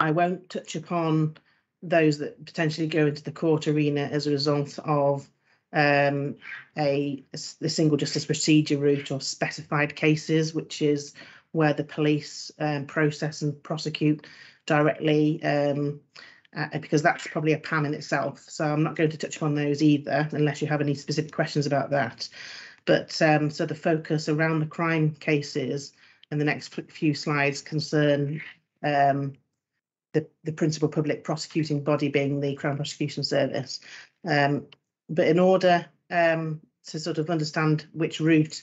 I won't touch upon those that potentially go into the court arena as a result of um, a, the single justice procedure route or specified cases, which is where the police um, process and prosecute directly um, uh, because that's probably a PAM in itself. So I'm not going to touch upon those either, unless you have any specific questions about that. But um, so the focus around the crime cases and the next few slides concern um, the, the principal public prosecuting body being the Crown Prosecution Service. Um, but in order um, to sort of understand which route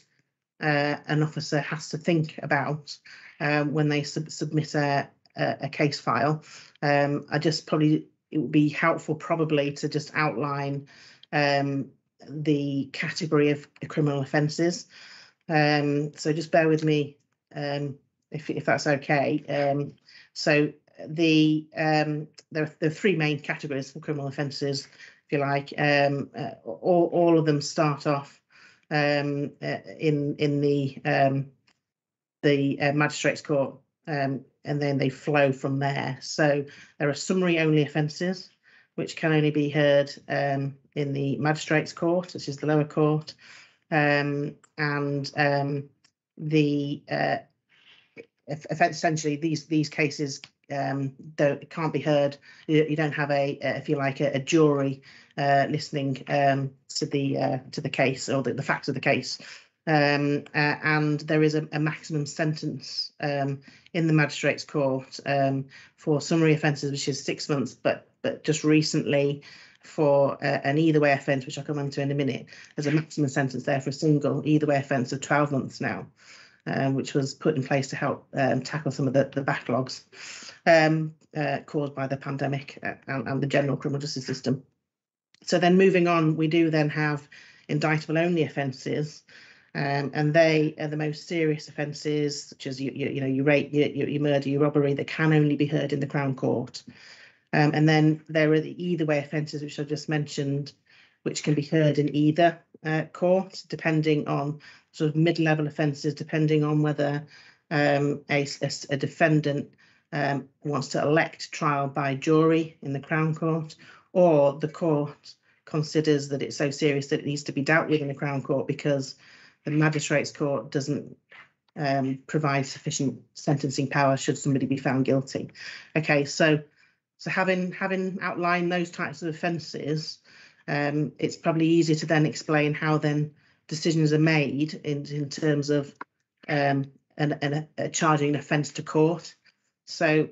uh, an officer has to think about um, when they sub submit a, a, a, case file, um, I just probably it would be helpful probably to just outline um, the category of criminal offences. Um, so just bear with me if, if that's okay. So the um, there, are, three main categories of criminal offences, if you like. Um, uh, all, all of them start off um, uh, in in the um, the uh, magistrates court, um, and then they flow from there. So there are summary only offences, which can only be heard um, in the magistrates court, which is the lower court, um, and um, the uh, essentially these these cases um, don't can't be heard. You, you don't have a, if you like, a, a jury uh, listening um, to the uh, to the case or the, the facts of the case. Um, uh, and there is a, a maximum sentence um, in the magistrates court um, for summary offences, which is six months. But but just recently, for uh, an either way offence, which I'll come on to in a minute, there's a maximum sentence there for a single either way offence of 12 months now um, which was put in place to help um, tackle some of the, the backlogs um, uh, caused by the pandemic uh, and, and, the general criminal justice system. So then moving on, we do then have indictable only offences, um, and they are the most serious offences, such as you, you, you know, you rape, you, you, murder, you robbery, that can only be heard in the Crown Court. Um, and then there are the either way offences, which I just mentioned, which can be heard in either uh, court, depending on sort of mid-level offences, depending on whether um, a, a, a, defendant um, wants to elect trial by jury in the Crown Court, or the court considers that it's so serious that it needs to be dealt with in the Crown Court because the Magistrates Court doesn't um, provide sufficient sentencing power should somebody be found guilty. Okay, so so having having outlined those types of offences, um, it's probably easier to then explain how then decisions are made in, in terms of um, an, an, a charging an offence to court. So,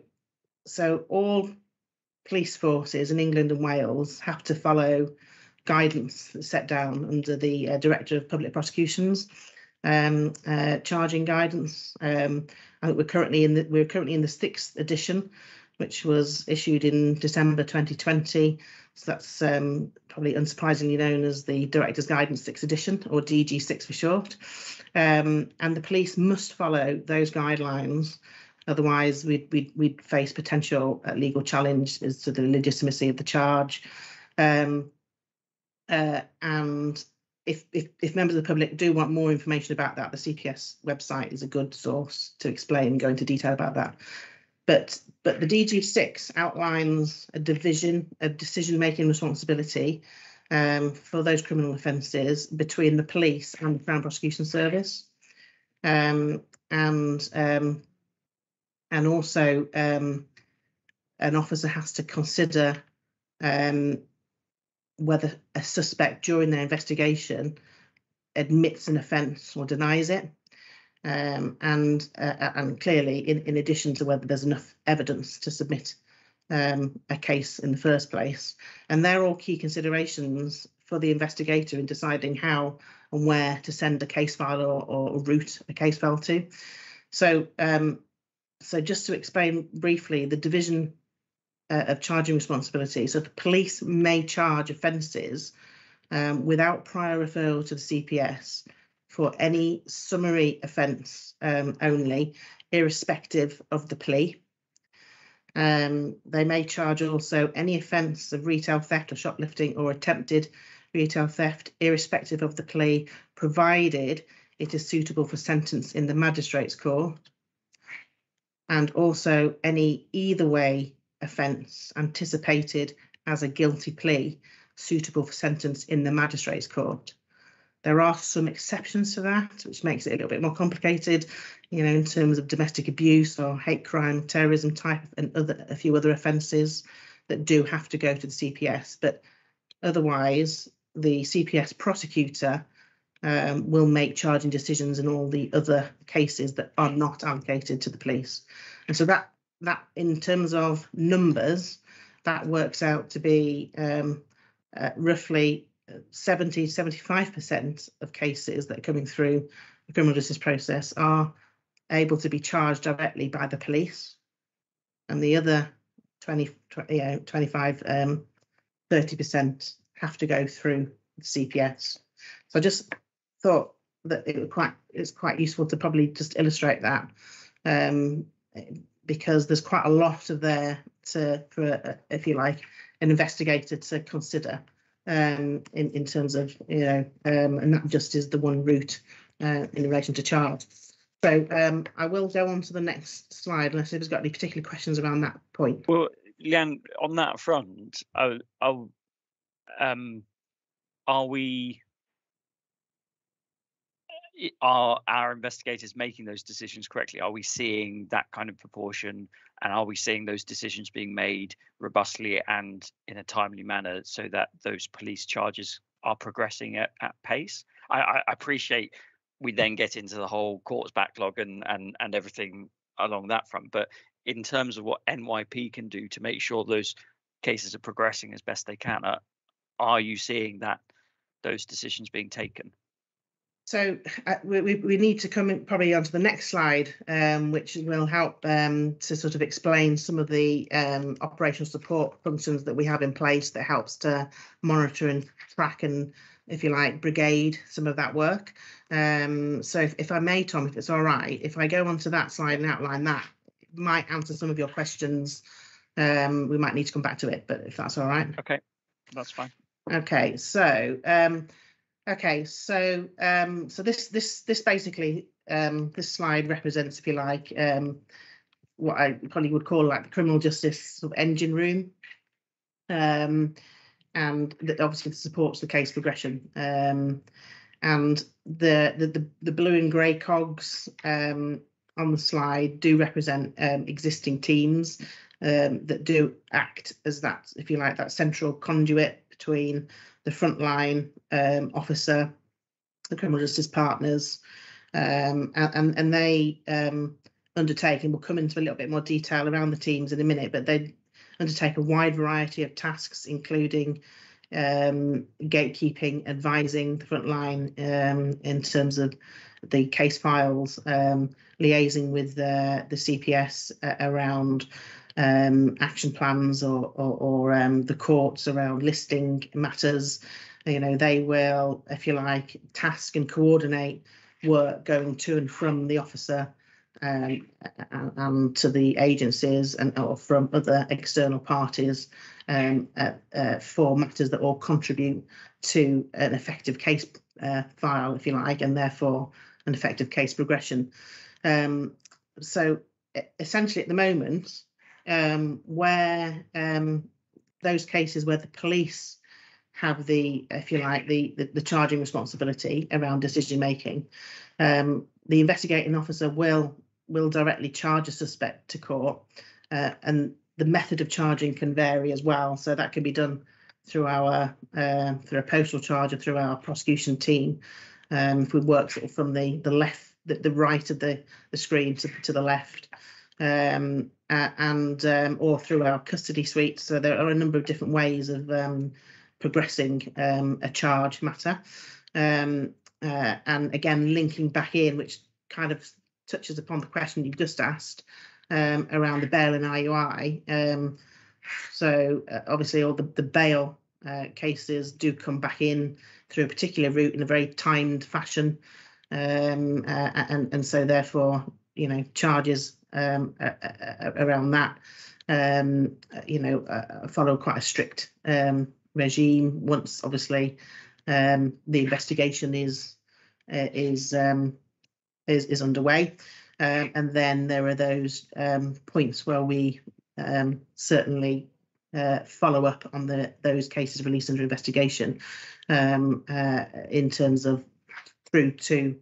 so all police forces in England and Wales have to follow guidance set down under the uh, Director of Public Prosecutions, um, uh, charging guidance. Um, I think we're currently in the we're currently in the sixth edition, which was issued in December 2020 so that's um, probably unsurprisingly known as the Director's Guidance 6th edition, or DG6 for short. Um, and the police must follow those guidelines, otherwise we'd, we'd, we'd face potential uh, legal challenge as to the legitimacy of the charge. Um, uh, and if, if, if members of the public do want more information about that, the CPS website is a good source to explain and go into detail about that. But but the DG6 outlines a division of decision-making responsibility um, for those criminal offences between the police and the Crown Prosecution Service, um, and um, and also um, an officer has to consider um, whether a suspect during their investigation admits an offence or denies it um, and uh, and clearly in, in addition to whether there's enough evidence to submit um, a case in the first place. And they're all key considerations for the investigator in deciding how and where to send a case file or, or route a case file to. So um, so just to explain briefly, the division uh, of charging responsibility. So the police may charge offences um, without prior referral to the CPS for any summary offence um, only, irrespective of the plea. Um, they may charge also any offence of retail theft or shoplifting or attempted retail theft, irrespective of the plea, provided it is suitable for sentence in the magistrates court. And also any either way offence anticipated as a guilty plea suitable for sentence in the magistrates court. There are some exceptions to that, which makes it a little bit more complicated, you know, in terms of domestic abuse or hate crime, terrorism type, and other a few other offences that do have to go to the CPS. But otherwise, the CPS prosecutor um, will make charging decisions in all the other cases that are not allocated to the police. And so that that in terms of numbers, that works out to be um, uh, roughly 70, 75% of cases that are coming through the criminal justice process are able to be charged directly by the police. And the other 20, 20 yeah, 25, um, 30% have to go through the CPS. So just thought that it was quite it's quite useful to probably just illustrate that um, because there's quite a lot of there to for if you like an investigator to consider um, in in terms of you know um, and that just is the one route uh, in relation to charge. So um, I will go on to the next slide unless anyone's got any particular questions around that point. Well, Leanne, on that front, I'll, I'll um, are we are our investigators making those decisions correctly? Are we seeing that kind of proportion, and are we seeing those decisions being made robustly and in a timely manner so that those police charges are progressing at, at pace? I, I appreciate we then get into the whole courts backlog and and and everything along that front, but in terms of what NYP can do to make sure those cases are progressing as best they can, are, are you seeing that those decisions being taken? So uh, we, we need to come in probably onto the next slide, um, which will help um, to sort of explain some of the um, operational support functions that we have in place that helps to monitor and track and, if you like, brigade some of that work. Um, so if, if I may, Tom, if it's all right, if I go onto that slide and outline that, might answer some of your questions. Um, we might need to come back to it, but if that's all right. Okay, that's fine. Okay, so um, Okay, so um, so this this this basically um, this slide represents, if you like, um, what I probably would call like the criminal justice sort of engine room, um, and that obviously supports the case progression. Um, and the, the the the blue and grey cogs um, on the slide do represent um, existing teams um, that do act as that, if you like, that central conduit between the frontline um, officer, the criminal justice partners, um, and, and they um, undertake, and we'll come into a little bit more detail around the teams in a minute, but they undertake a wide variety of tasks, including um, gatekeeping, advising the frontline um, in terms of the case files, um, liaising with the, the CPS uh, around um, action plans or, or, or um, the courts around listing matters. You know, they will, if you like, task and coordinate work going to and from the officer um, and, and, to the agencies and or from other external parties um, uh, uh, for matters that all contribute to an effective case uh, file, if you like, and therefore an effective case progression. Um, so essentially at the moment, um, where um, those cases where the police have the, if you like, the the, the charging responsibility around decision making, um, the investigating officer will will directly charge a suspect to court, uh, and the method of charging can vary as well. So that can be done through our uh, through a postal charge or through our prosecution team. Um, if we work sort of from the the left, the, the right of the the screen to to the left, um, and um, or through our custody suite. So there are a number of different ways of um, progressing um, a charge matter. Um, uh, and again, linking back in, which kind of touches upon the question you've just asked um, around the bail and RUI. So uh, obviously all the, the bail uh, cases do come back in through a particular route in a very timed fashion. Uh, and, and so therefore, you know, charges um, around that, um, you know, uh, follow quite a strict um, regime. Once, obviously, um, the investigation is uh, is um, is is underway, um, and then there are those points where we certainly uh, follow up on the those cases released under investigation um, uh, in terms of through to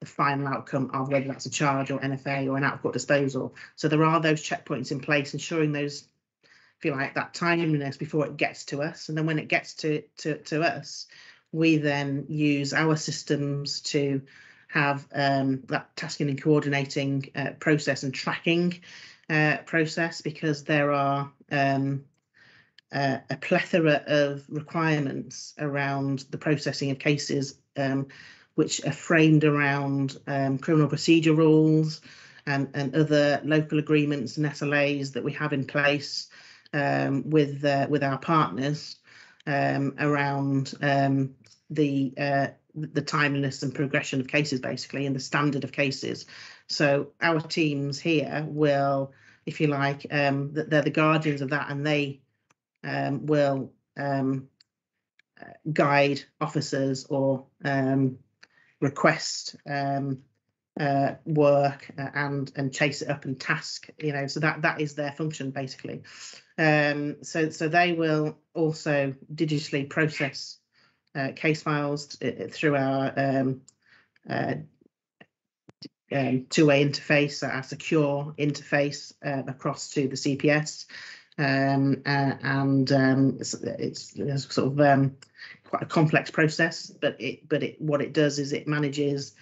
the final outcome of whether that's a charge or NFA or an out-of-court disposal. So there are those checkpoints in place, ensuring those, if you like, that timeliness before it gets to us. And then when it gets to, to, to us, we then use our systems to have um, that tasking and coordinating uh, process and tracking uh, process because there are um, uh, a plethora of requirements around the processing of cases um, which are framed around um, criminal procedure rules and, and other local agreements and SLAs that we have in place um, with uh, with our partners um, around um, the uh, the timeliness and progression of cases basically and the standard of cases. So our teams here will, if you like, um, they're the guardians of that and they um, will uh, guide officers or um, request um, uh, work uh, and and chase it up and task you know so that that is their function basically. Um, so so they will also digitally process uh, case files uh, through our um, uh, um, two-way interface, our secure interface uh, across to the CPS, um, uh, and um, it's, it's, sort of um, quite a complex process, but it but it what it does is it manages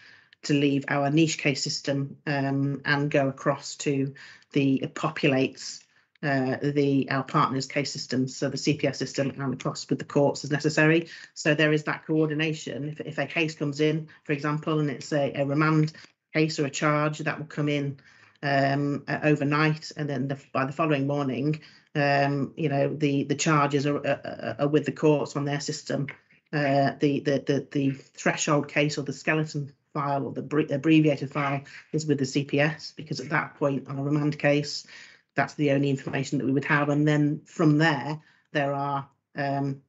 to leave our niche case system um, and go across to the it populates uh, the our partners case systems, so the CPS system and across with the courts as necessary. So there is that coordination. If, if a case comes in, for example, and it's a, a remand case or a charge that will come in um, uh, overnight, and then the, by the following morning, um, you know, the the charges are, are, are, with the courts on their system. Uh, the, the the the threshold case or the skeleton file or the abbreviated file is with the CPS because at that point on a remand case, that's the only information that we would have. And then from there, there are um,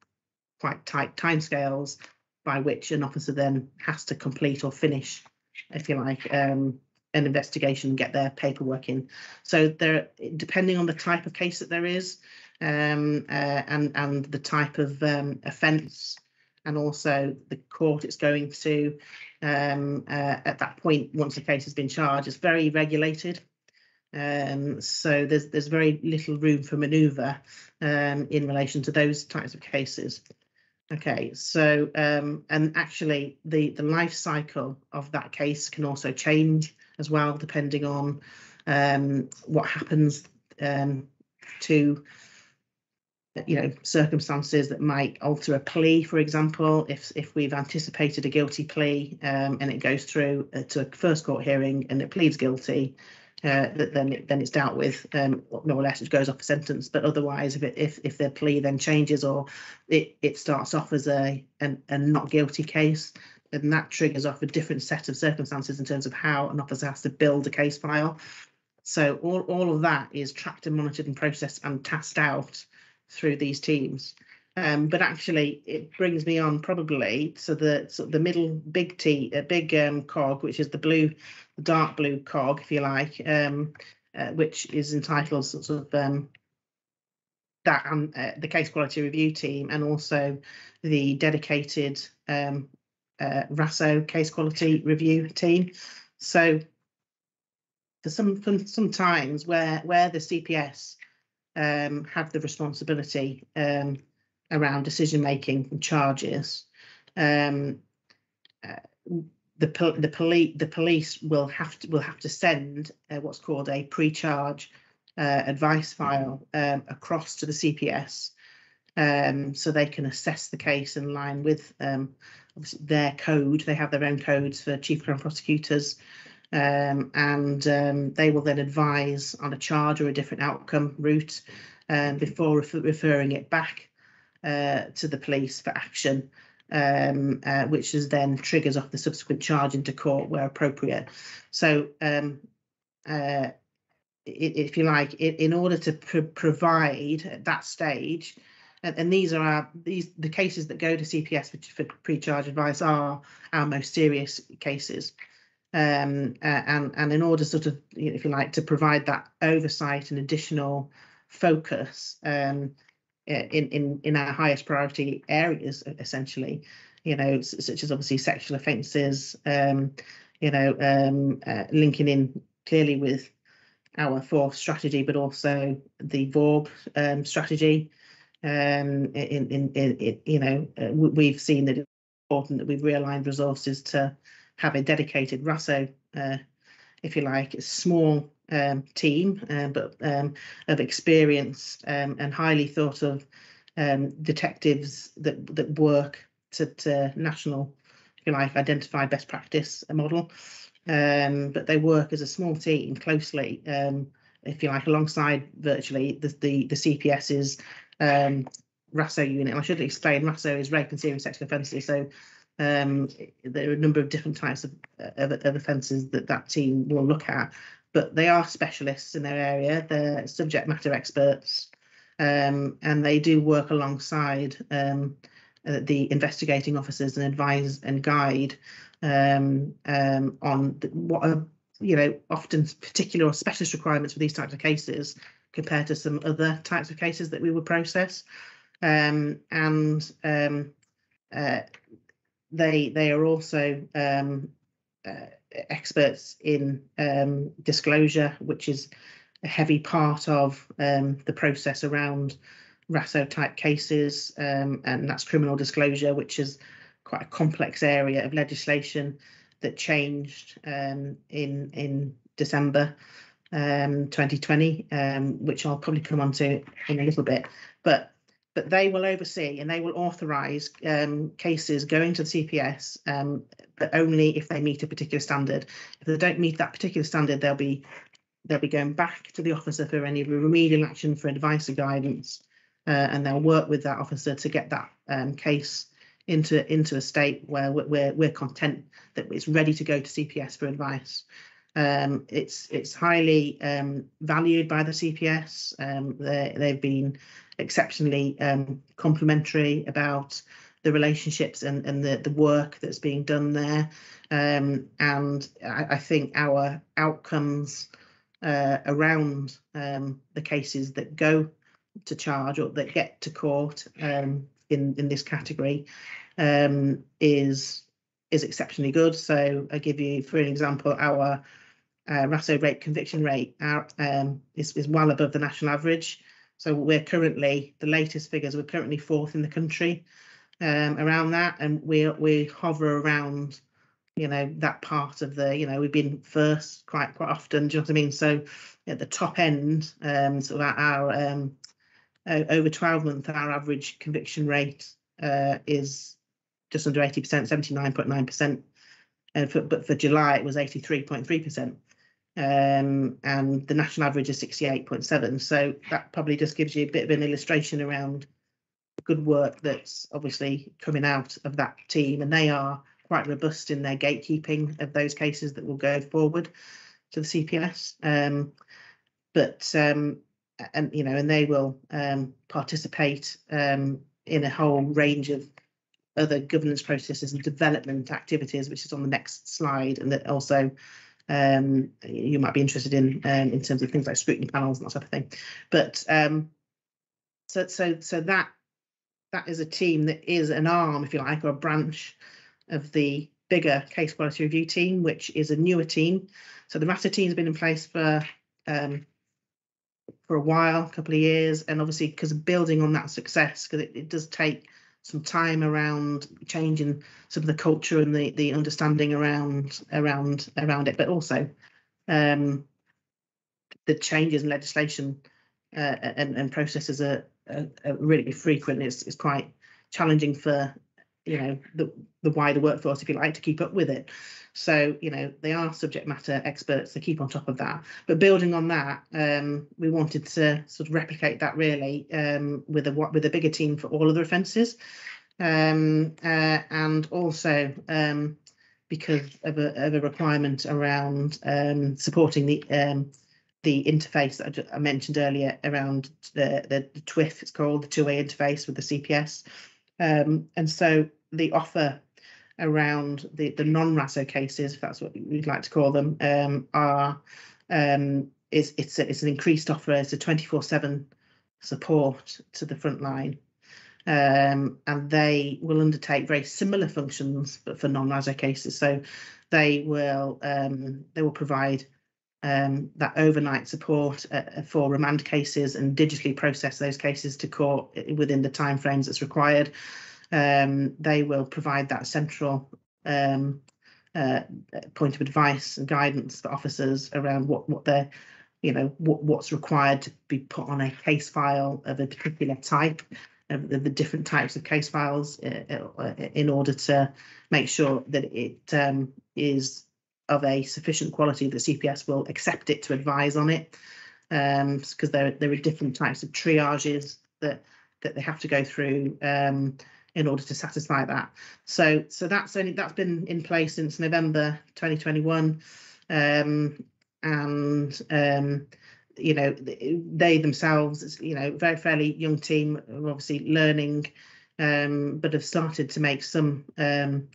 quite tight timescales by which an officer then has to complete or finish, if you like, um, an investigation and get their paperwork in. So there, depending on the type of case that there is, um, uh, and and the type of um, offence, and also the court it's going to, um, uh, at that point, once the case has been charged, it's very regulated. Um, so there's there's very little room for manoeuvre um, in relation to those types of cases. Okay, so um, and actually the the life cycle of that case can also change as well, depending on um, what happens um, to you know circumstances that might alter a plea for example. If if we've anticipated a guilty plea um, and it goes through to a first court hearing and it pleads guilty uh, then it, then it's dealt with um, more or less it goes off a sentence. But otherwise if it, if if the plea then changes or it it starts off as a an, a not guilty case and that triggers off a different set of circumstances in terms of how an officer has to build a case file. So all, all of that is tracked and monitored and processed and tasked out through these teams. Um, but actually, it brings me on probably so the so the middle big T, a big um, cog, which is the blue, the dark blue cog, if you like, um, uh, which is entitled sort of um, that um, uh, the case quality review team, and also the dedicated um, uh, RASSO case quality review team. So for some for some times where where the CPS um, have the responsibility um, around decision making and charges, um, uh, the the police the police will have to will have to send uh, what's called a pre-charge uh, advice file um, across to the CPS um, so they can assess the case in line with um, their code. They have their own codes for chief crime prosecutors, um, and um, they will then advise on a charge or a different outcome route um, before refer referring it back uh, to the police for action. Um, uh, which is then triggers off the subsequent charge into court where appropriate. So um, uh, if you like, in order to pr provide at that stage and, and these are our these the cases that go to CPS for, for pre-charge advice are our most serious cases. Um, uh, and and in order sort of if you like to provide that oversight and additional focus um, in in in our highest priority areas essentially you know such as obviously sexual offences um you know um uh, linking in clearly with our fourth strategy but also the VAWG um strategy um in in, in, you know uh, we've seen that it's important that we've realigned resources to have a dedicated RASSO uh, if you like a small um, team, um, but um, of experience um, and highly thought of um, detectives that that work to, to national, if you like, identified best practice model. But they work as a small team closely, if you like, alongside virtually the the, the CPS's RASSO unit. I should explain RASSO is rape and serious sexual offences. So um, there are a number of different types of, of, of offences that that team will look at but they are specialists in their area. They're subject matter experts, um, and they do work alongside um, uh, the investigating officers and advise and guide um, um on the, what are you know often particular or specialist requirements for these types of cases compared to some other types of cases that we would process. Um, and um, uh, they they are also uh, experts in um, disclosure, which is a heavy part of um, the process around RASSO type cases, um, and that's criminal disclosure, which is quite a complex area of legislation that changed um, in in December 2020, um, um, which I'll probably come on to in a little bit. But but they will oversee and they will authorise um, cases going to the CPS, um, but only if they meet a particular standard. If they don't meet that particular standard, they'll be they'll be going back to the officer for any remedial action for advice or guidance, uh, and they'll work with that officer to get that um, case into into a state where we're we're content that it's ready to go to CPS for advice. Um, it's it's highly um, valued by the CPS. Um, they've been exceptionally um, complimentary about the relationships and, and the, the work that's being done there. Um, and I, I, think our outcomes uh, around um, the cases that go to charge or that get to court um, in, in this category um, is is exceptionally good. So I give you, for an example, our uh, rate conviction rate um, is, is well above the national average. So we're currently, the latest figures, we're currently fourth in the country um, around that, and we we hover around, you know, that part of the, you know, we've been first quite quite often. Do you know what I mean? So at the top end, um, so our, our um, over 12 months, our average conviction rate uh, is just under 80%, 79.9%. And for, but for July, it was 83.3% um, and the national average is 68.7. So that probably just gives you a bit of an illustration around good work that's obviously coming out of that team, and they are quite robust in their gatekeeping of those cases that will go forward to the CPS. Um, but um, and you know, and they will um, participate um, in a whole range of other governance processes and development activities, which is on the next slide, and that also um, you might be interested in um, in terms of things like scrutiny panels and that type of thing. But um, so so so that that is a team that is an arm, if you like, or a branch of the bigger case quality review team, which is a newer team. So the RASSO team has been in place for um, for a while, a couple of years, and obviously because building on that success, because it, it does take some time around changing some of the culture and the the understanding around around around it, but also um, the changes in legislation uh, and, and processes are, are, are, really frequent. It's, it's quite challenging for you know the the wider workforce, if you like, to keep up with it. So you know they are subject matter experts to keep on top of that. But building on that, um, we wanted to sort of replicate that really um, with a with a bigger team for all of the offences, um, uh, and also um, because of a, of a requirement around um, supporting the um, the interface that I, mentioned earlier around the, the, the TWIF, it's called the two-way interface with the CPS. And so the offer around the, the non-RASSO cases, if that's what we'd like to call them, um, are um, is it's a, it's an increased offer. It's a 24/7 support to the front line. Um, and they will undertake very similar functions, but for non-RASSO cases. So they will um, they will provide um, that overnight support uh, for remand cases and digitally process those cases to court within the timeframes that's required. Um, they will provide that central um, uh, point of advice and guidance for officers around what what they're you know what, what's required to be put on a case file of a particular type of the, the different types of case files uh, uh, in order to make sure that it um, is of a sufficient quality that CPS will accept it to advise on it. Um because there there are different types of triages that that they have to go through. Um in order to satisfy that. So so that's only that's been in place since november 2021 um and um you know they themselves you know very fairly young team obviously learning um but have started to make some um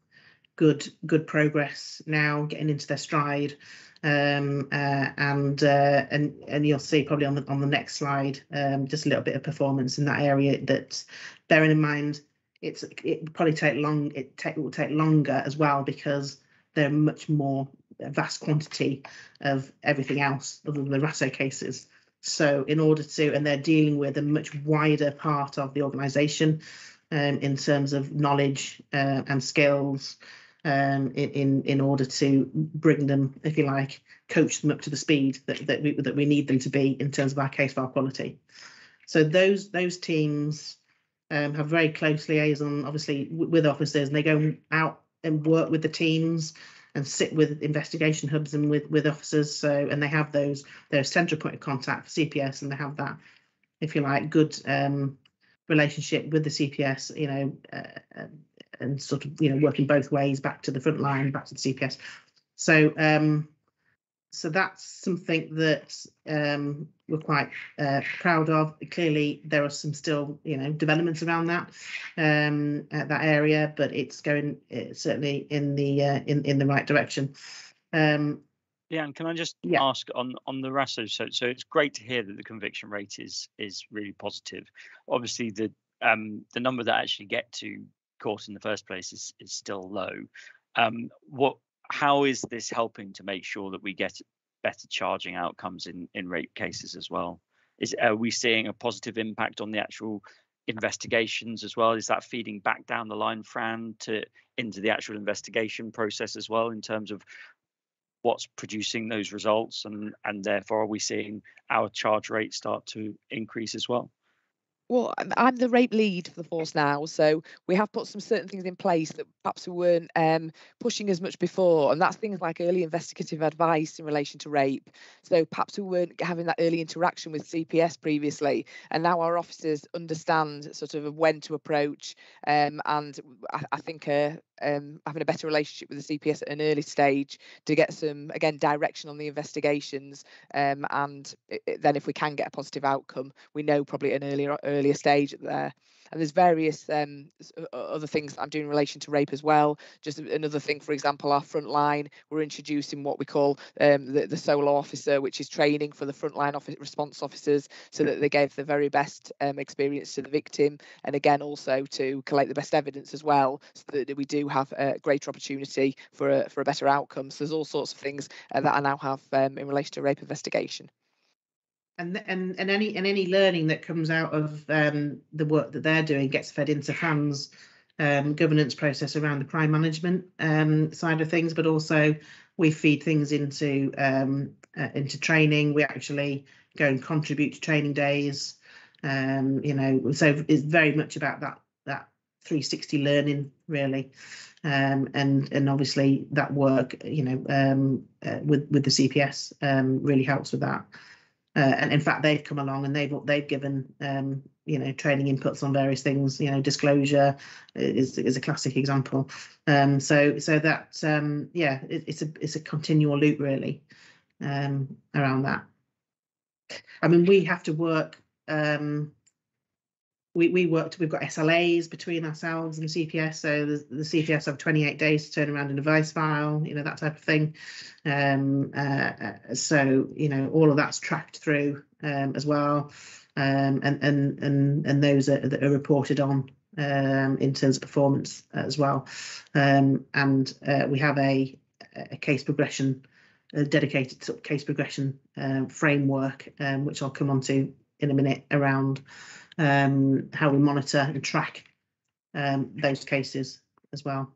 good good progress now getting into their stride. Um uh, and uh, and and you'll see probably on the on the next slide um just a little bit of performance in that area that bearing in mind it's it probably take long it take it will take longer as well because they're much more vast quantity of everything else other than the RASSO cases so in order to and they're dealing with a much wider part of the organization um, in terms of knowledge uh, and skills um, in, in in order to bring them, if you like, coach them up to the speed that that we that we need them to be in terms of our case file quality. So those those teams um, have very close liaison, obviously, with officers, and they go out and work with the teams and sit with investigation hubs and with with officers. So and they have those their central point of contact for CPS, and they have that, if you like, good um, relationship with the CPS. You know. Uh, and sort of you know working both ways back to the front line, back to the CPS. So um, so that's something that um, we're quite uh, proud of. Clearly, there are some still you know developments around that um, at that area, but it's going uh, certainly in the uh, in in the right direction. Um, Leanne, can I just Yeah. ask on on the RASSO? So so it's great to hear that the conviction rate is is really positive. Obviously, the um the number that actually get to court in the first place is is still low. Um, what how is this helping to make sure that we get better charging outcomes in in rape cases as well? Is are we seeing a positive impact on the actual investigations as well? Is that feeding back down the line, Fran, to into the actual investigation process as well in terms of what's producing those results and and therefore are we seeing our charge rate start to increase as well? Well, I'm- the rape lead for the force now, so we have put some certain things in place that perhaps we weren't um, pushing as much before, and that's things like early investigative advice in relation to rape. So perhaps we weren't having that early interaction with CPS previously, and now our officers understand sort of when to approach, um, and I, I think uh, um, having a better relationship with the CPS at an early stage to get some again direction on the investigations, um, and i- i- then if we can get a positive outcome, we know probably an earlier earlier stage there. And there's various um, other things I'm doing in relation to rape as well. Just another thing, for example, our frontline, we're introducing what we call um, the, the solo officer, which is training for the frontline office response officers so that they give the very best um, experience to the victim. And again, also to collect the best evidence as well, so that we do have a greater opportunity for a, for a better outcome. So there's all sorts of things uh, that I now have um, in relation to rape investigation. And and and any and any learning that comes out of um, the work that they're doing gets fed into Fran's um, governance process around the crime management um, side of things, but also we feed things into um, uh, into training. We actually go and contribute to training days. Um, you know, so it's very much about that that 360 learning really. Um, and and obviously that work, you know, um, uh, with with the CPS um, really helps with that. Uh, and in fact, they've come along and they've they've given um, you know training inputs on various things. You know, disclosure is is a classic example. Um, so so that um, yeah, it, it's a it's a continual loop really um, around that. I mean, we have to work. Um, we we worked. We've got SLAs between ourselves and CPS. So the, the CPS have 28 days to turn around an advice file. You know that type of thing. Um, uh, uh, so you know all of that's tracked through um, as well. um, and and and and those are, that are reported on um, in terms of performance as well. Um, and uh, we have a, a case progression, a dedicated of case progression um, framework, um, which I'll come on to in a minute around um, how we monitor and track um, those cases as well.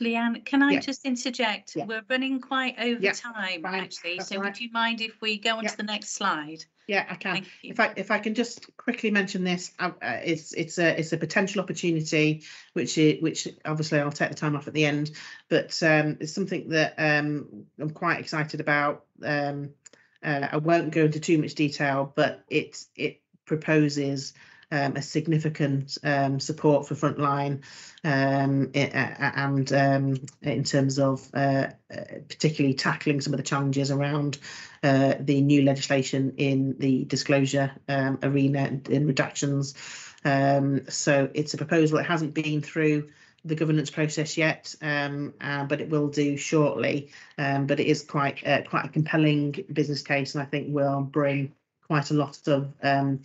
Leanne, can I Yeah. just interject? Yeah. We're running quite over Yeah, time, actually. that's So all would you mind if we go on to the next slide? Yeah, I can. If I if I can just quickly mention this, uh, uh, it's it's a it's a potential opportunity, which which obviously I'll take the time off at the end, but um, it's something that um, I'm quite excited about. Um, uh, I won't go into too much detail, but it's it proposes um, a significant um, support for frontline um, and um, in terms of uh, uh, particularly tackling some of the challenges around uh, the new legislation in the disclosure um, arena and in redactions. Um, so it's a proposal that hasn't been through the governance process yet, um, uh, but it will do shortly. Um, but it is quite uh, quite a compelling business case, and I think will bring quite a lot of um,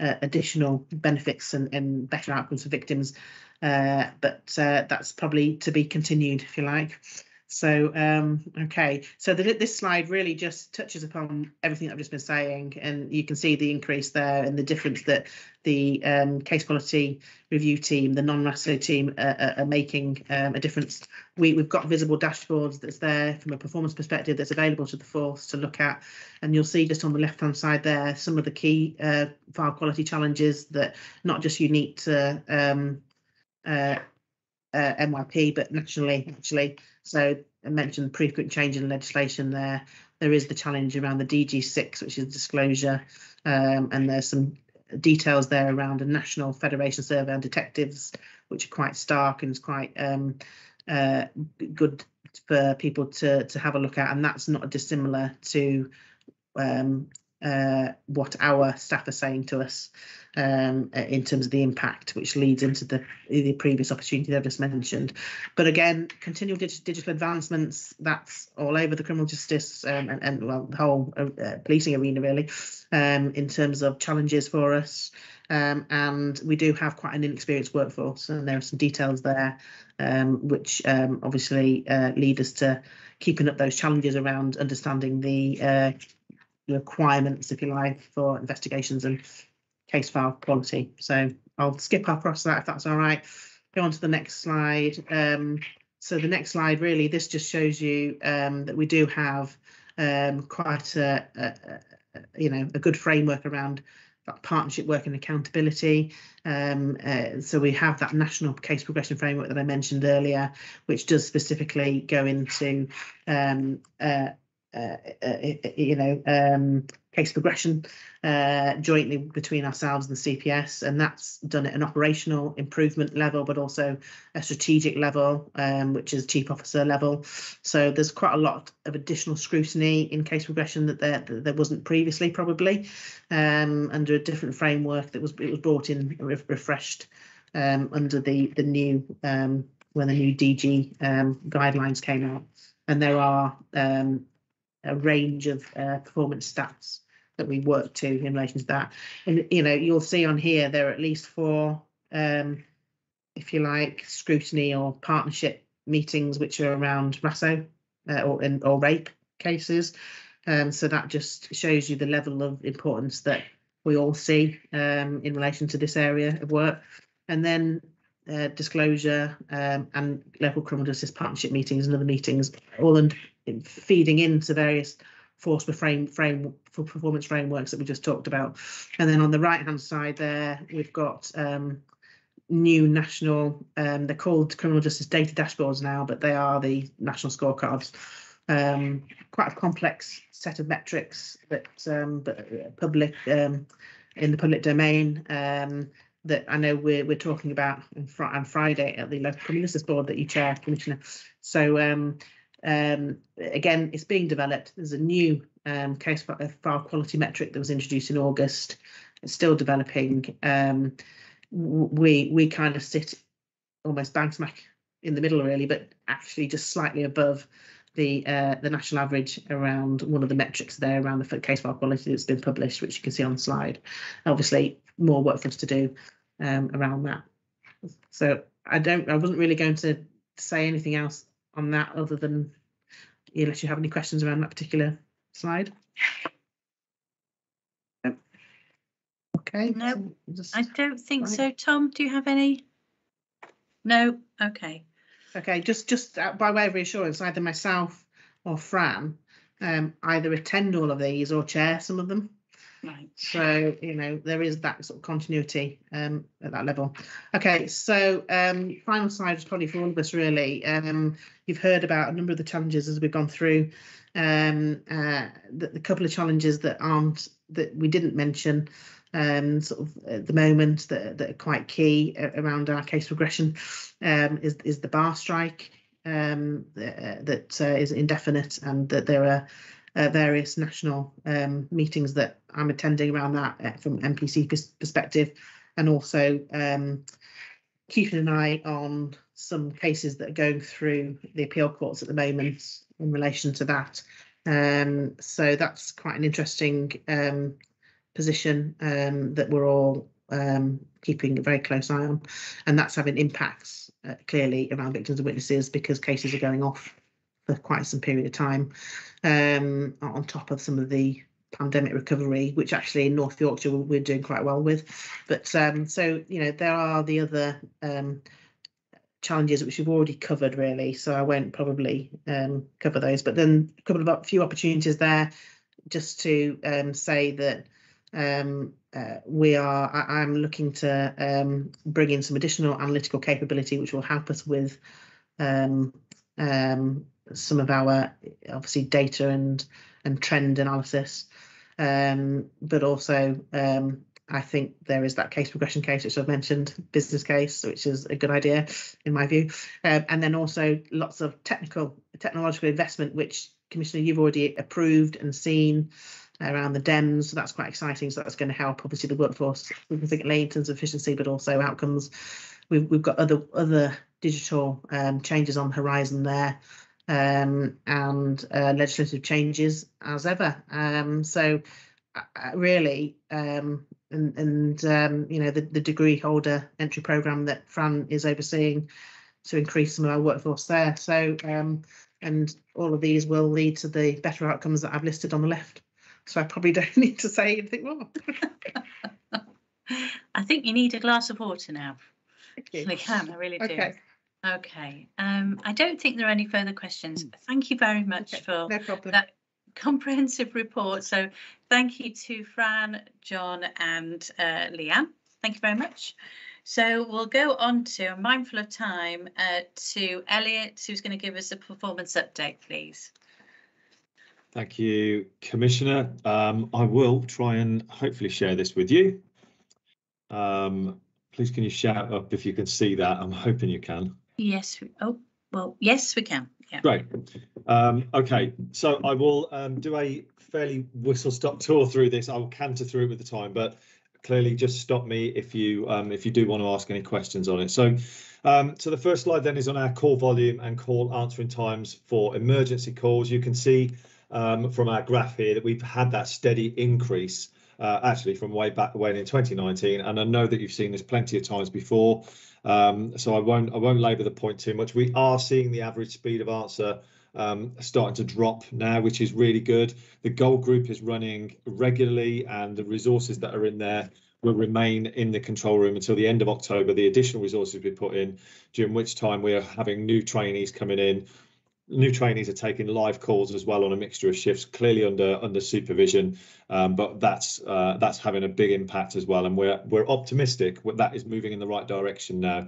uh, additional benefits and, and better outcomes for victims. Uh, but uh, that's probably to be continued, if you like. So, um, okay, so the, this slide really just touches upon everything I've just been saying, and you can see the increase there and the difference that the um, case quality review team, the non-RASSO team, uh, are, are making um, a difference. We, we've got visible dashboards that's there from a performance perspective that's available to the force to look at, and you'll see just on the left-hand side there some of the key uh, file quality challenges that not just unique to um, uh, uh, but nationally actually. So I mentioned frequent change in legislation there. There is the challenge around the DG6, which is disclosure, um, and there's some details there around a national federation survey on detectives, which are quite stark and is quite um, uh, good for people to to have a look at, and that's not dissimilar to um, uh, what our staff are saying to us um, uh, in terms of the impact, which leads into the the previous opportunity that I just mentioned. But again, continual dig- digital advancements, that's all over the criminal justice um, and, and well, the whole uh, uh, policing arena really, um, in terms of challenges for us. Um, and we do have quite an inexperienced workforce, and there are some details there, um, which um, obviously uh, lead us to keeping up those challenges around understanding the uh, requirements, if you like, for investigations and case file quality. So I'll skip across that if that's all right. Go on to the next slide. Um, so the next slide, really, this just shows you um, that we do have um, quite a, a, a, you know, a good framework around partnership work and accountability. Um, uh, so we have that national case progression framework that I mentioned earlier, which does specifically go into um, uh, uh, uh, you know, um, case progression uh, jointly between ourselves and the CPS, and that's done at an operational improvement level, but also a strategic level, um, which is chief officer level. So there's quite a lot of additional scrutiny in case progression that there that there wasn't previously, probably um, under a different framework that was it was brought in re- refreshed um, under the the new um, when the new DG um, guidelines came out, and there are a range of uh, performance stats that we work to in relation to that. And you know, you'll see on here there are at least four, um, if you like, scrutiny or partnership meetings which are around RASSO uh, or in, or rape cases. Um, so that just shows you the level of importance that we all see um, in relation to this area of work. And then uh, disclosure um, and local criminal justice partnership meetings and other meetings, all and feeding into various force frame frame for performance frameworks that we just talked about. And then on the right hand side there, we've got um, new national, um, they're called criminal justice data dashboards now, but they are the national scorecards. Um, quite a complex set of metrics that um, but uh, public um, in the public domain um, that I know we're we're talking about on, fr- on Friday at the local justice board that you chair, Commissioner. So um, again, it's being developed. There's a new um, case file quality metric that was introduced in August. It's still developing. Um, we we kind of sit almost bang smack in the middle, really, but actually just slightly above the uh, the national average around one of the metrics there around the case file quality that's been published, which you can see on the slide. Obviously, more work for us to do um, around that. So I don't, I wasn't really going to say anything else on that other than unless you have any questions around that particular slide. Nope. Okay. No, just- I don't think Right. so. Tom, do you have any? No, okay. Okay, just just uh, by way of reassurance, either myself or Fran um, either attend all of these or chair some of them. Right. So you know there is that sort of continuity um, at that level. Okay, so um, final slide is probably for all of us really. Um, you've heard about a number of the challenges as we've gone through. Um, uh, the, the couple of challenges that aren't that we didn't mention um, sort of at the moment that, that are quite key around our case progression um, is is the bar strike um, uh, that uh, is indefinite and that there are uh, various national um, meetings that I'm attending around that uh, from MPC pers- perspective, and also um, keeping an eye on some cases that are going through the appeal courts at the moment in relation to that. Um, so that's quite an interesting um, position um, that we're all um, keeping a very close eye on, and that's having impacts uh, clearly around victims and witnesses because cases are going off for quite some period of time um, on top of some of the pandemic recovery, which actually in North Yorkshire we're doing quite well with. But um, so you know there are the other um, challenges which we've already covered really, so I won't probably um, cover those. But then a couple of op- few opportunities there, just to um, say that um, uh, we are. I, I'm looking to um, bring in some additional analytical capability, which will help us with um, some of our obviously data and and trend analysis. Um, but also, um, I think there is that case progression case, which I've mentioned, business case, which is a good idea in my view. Um, and then also lots of technical, technological investment, which Commissioner, you've already approved and seen around the DEMS. So that's quite exciting. So that's going to help obviously the workforce significantly in terms of efficiency, but also outcomes. We've, we've got other other digital um, changes on the horizon there um, and uh, legislative changes as ever. Um, so uh, uh, really, um, and, and um, you know, the, the degree holder entry program that Fran is overseeing to increase some of our workforce there. So, um, and all of these will lead to the better outcomes that I've listed on the left. So I probably don't need to say anything more. I think you need a glass of water now. Thank you. Leanne, I really do. Okay, Okay. Um, I don't think there are any further questions. Thank you very much okay, for no that comprehensive report. So thank you to Fran, John and uh, Leanne. Thank you very much. So we'll go on to, I'm mindful of time, uh, to Elliot, who's going to give us a performance update, please. Thank you, Commissioner. Um, I will try and hopefully share this with you. Um, please can you shout up if you can see that? I'm hoping you can. Yes. Oh, well, yes, we can. Yeah. Great. Um, okay, so I will um, do a fairly whistle stop tour through this. I will canter through it with the time, but clearly just stop me if you um, if you do want to ask any questions on it. So, um, so the first slide then is on our call volume and call answering times for emergency calls. You can see um, from our graph here that we've had that steady increase uh, actually from way back when in 2019, and I know that you've seen this plenty of times before. Um, so I won't I won't labour the point too much. We are seeing the average speed of answer um, starting to drop now, which is really good. The gold group is running regularly, and the resources that are in there will remain in the control room until the end of October. The additional resources we put in, during which time we are having new trainees coming in. New trainees are taking live calls as well on a mixture of shifts, clearly under under supervision, um, but that's uh, that's having a big impact as well, and we're we're optimistic that that is moving in the right direction now.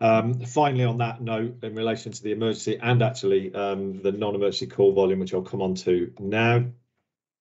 Um, finally, on that note, in relation to the emergency and actually um, the non-emergency call volume, which I'll come on to now,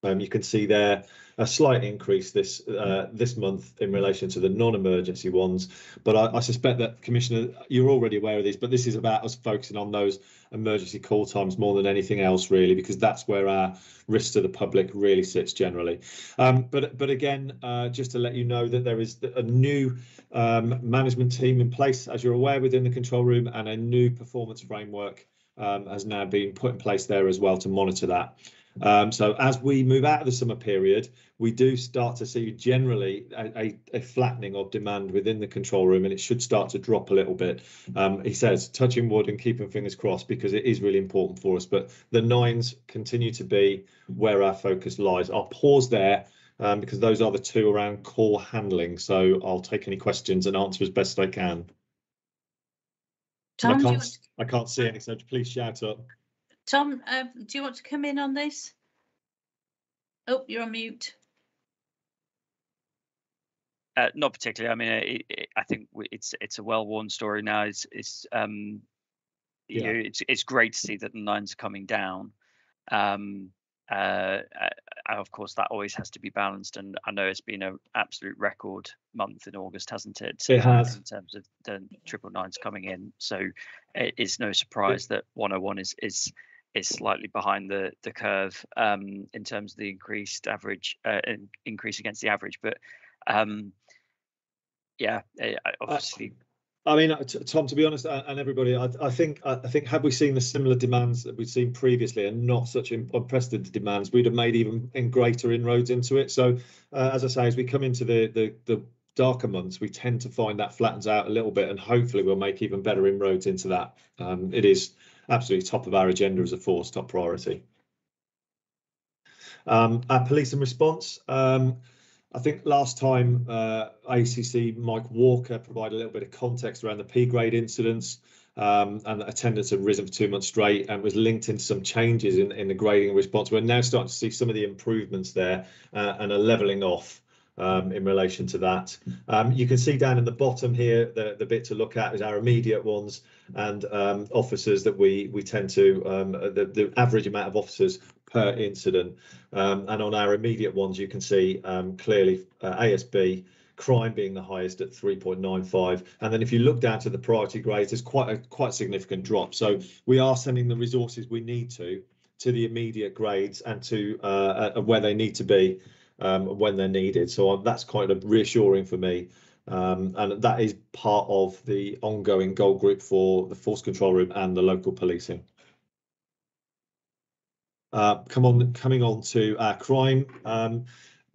um, you can see there a slight increase this uh, this month in relation to the non-emergency ones. But I, I suspect that, Commissioner, you're already aware of this, but this is about us focusing on those emergency call times more than anything else, really, because that's where our risk to the public really sits generally. Um, but but again, uh, just to let you know that there is a new um, management team in place, as you're aware, within the control room, and a new performance framework um, has now been put in place there as well to monitor that. Um, so as we move out of the summer period, we do start to see generally a, a, a, flattening of demand within the control room, and it should start to drop a little bit. Um, he says, touching wood and keeping fingers crossed because it is really important for us. But the nines continue to be where our focus lies. I'll pause there um, because those are the two around call handling. So I'll take any questions and answer as best I can. Tom, I can't, I can't see any, so please shout up. Tom, uh, do you want to come in on this? Oh, you're on mute. Uh, not particularly. I mean, it, it, I think it's it's a well-worn story now. It's it's um, you Yeah. know, it's it's great to see that the nines are coming down. Um, uh, uh, of course, that always has to be balanced, and I know it's been an absolute record month in August, hasn't it? It has. in terms of the triple nines coming in. So it is no surprise that 101 is is is slightly behind the the curve um, in terms of the increased average uh, in, increase against the average. But um, yeah, eh, I- obviously, I mean, uh, Tom, to be honest, uh, and everybody, I, I think, I I think, had we seen the similar demands that we've seen previously, and not such unprecedented demands, we'd have made even in greater inroads into it. So, uh, as I say, as we come into the the the darker months, we tend to find that flattens out a little bit, and hopefully, we'll make even better inroads into that. Um, it is absolutely top of our agenda as a force, top priority. Um, our police and response. Um, I think last time uh, ACC Mike Walker provided a little bit of context around the P grade incidents um, and attendance had risen for two months straight and was linked into some changes in, in the grading response. We're now starting to see some of the improvements there uh, and a levelling off um, in relation to that. Um, you can see down in the bottom here, the, the bit to look at is our immediate ones and um, officers that we we tend to, um, the, the average amount of officers per incident. Um, and on our immediate ones, you can see um, clearly uh, ASB crime being the highest at 3.95 and then if you look down to the priority grades there's quite a quite significant drop. So we are sending the resources we need to to the immediate grades and to uh, uh, where they need to be um, when they're needed. So that's quite reassuring for me um, and that is part of the ongoing gold group for the force control room and the local policing uh, come on, coming on to uh, crime. Um,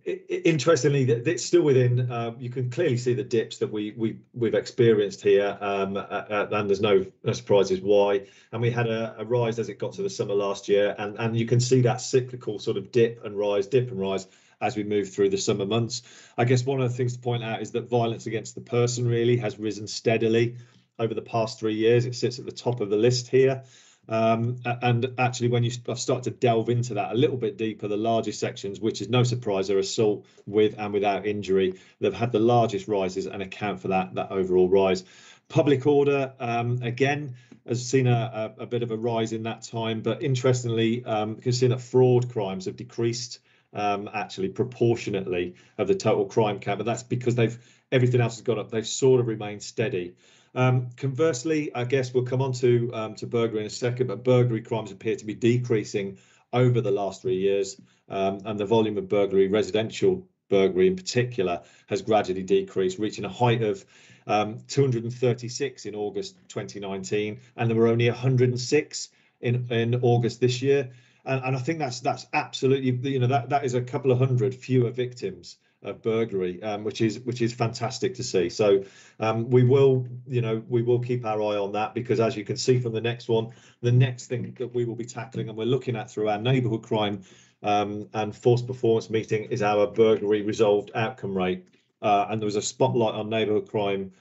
interestingly, it's still within. Uh, you can clearly see the dips that we we we've experienced here, um, and there's no, no surprises why. And we had a, a rise as it got to the summer last year, and and you can see that cyclical sort of dip and rise, dip and rise as we move through the summer months. I guess one of the things to point out is that violence against the person really has risen steadily over the past three years. It sits at the top of the list here. Um, and actually, when you start to delve into that a little bit deeper, the largest sections, which is no surprise, are assault with and without injury. They've had the largest rises and account for that that overall rise. Public order, um, again, has seen a, a, bit of a rise in that time, but interestingly, um, you can see that fraud crimes have decreased um, actually proportionately of the total crime count, but that's because they've everything else has gone up. They've sort of remained steady. Um, conversely, I guess we'll come on to um, to burglary in a second, but burglary crimes appear to be decreasing over the last three years, um, and the volume of burglary, residential burglary in particular, has gradually decreased, reaching a height of um, 236 in August 2019, and there were only 106 in in August this year. And, and I think that's that's absolutely you know that that is a couple of hundred fewer victims of burglary, um, which is which is fantastic to see. So um, we will, you know, we will keep our eye on that because as you can see from the next one, the next thing that we will be tackling and we're looking at through our neighbourhood crime um, and force performance meeting is our burglary resolved outcome rate. Uh, and there was a spotlight on neighbourhood crime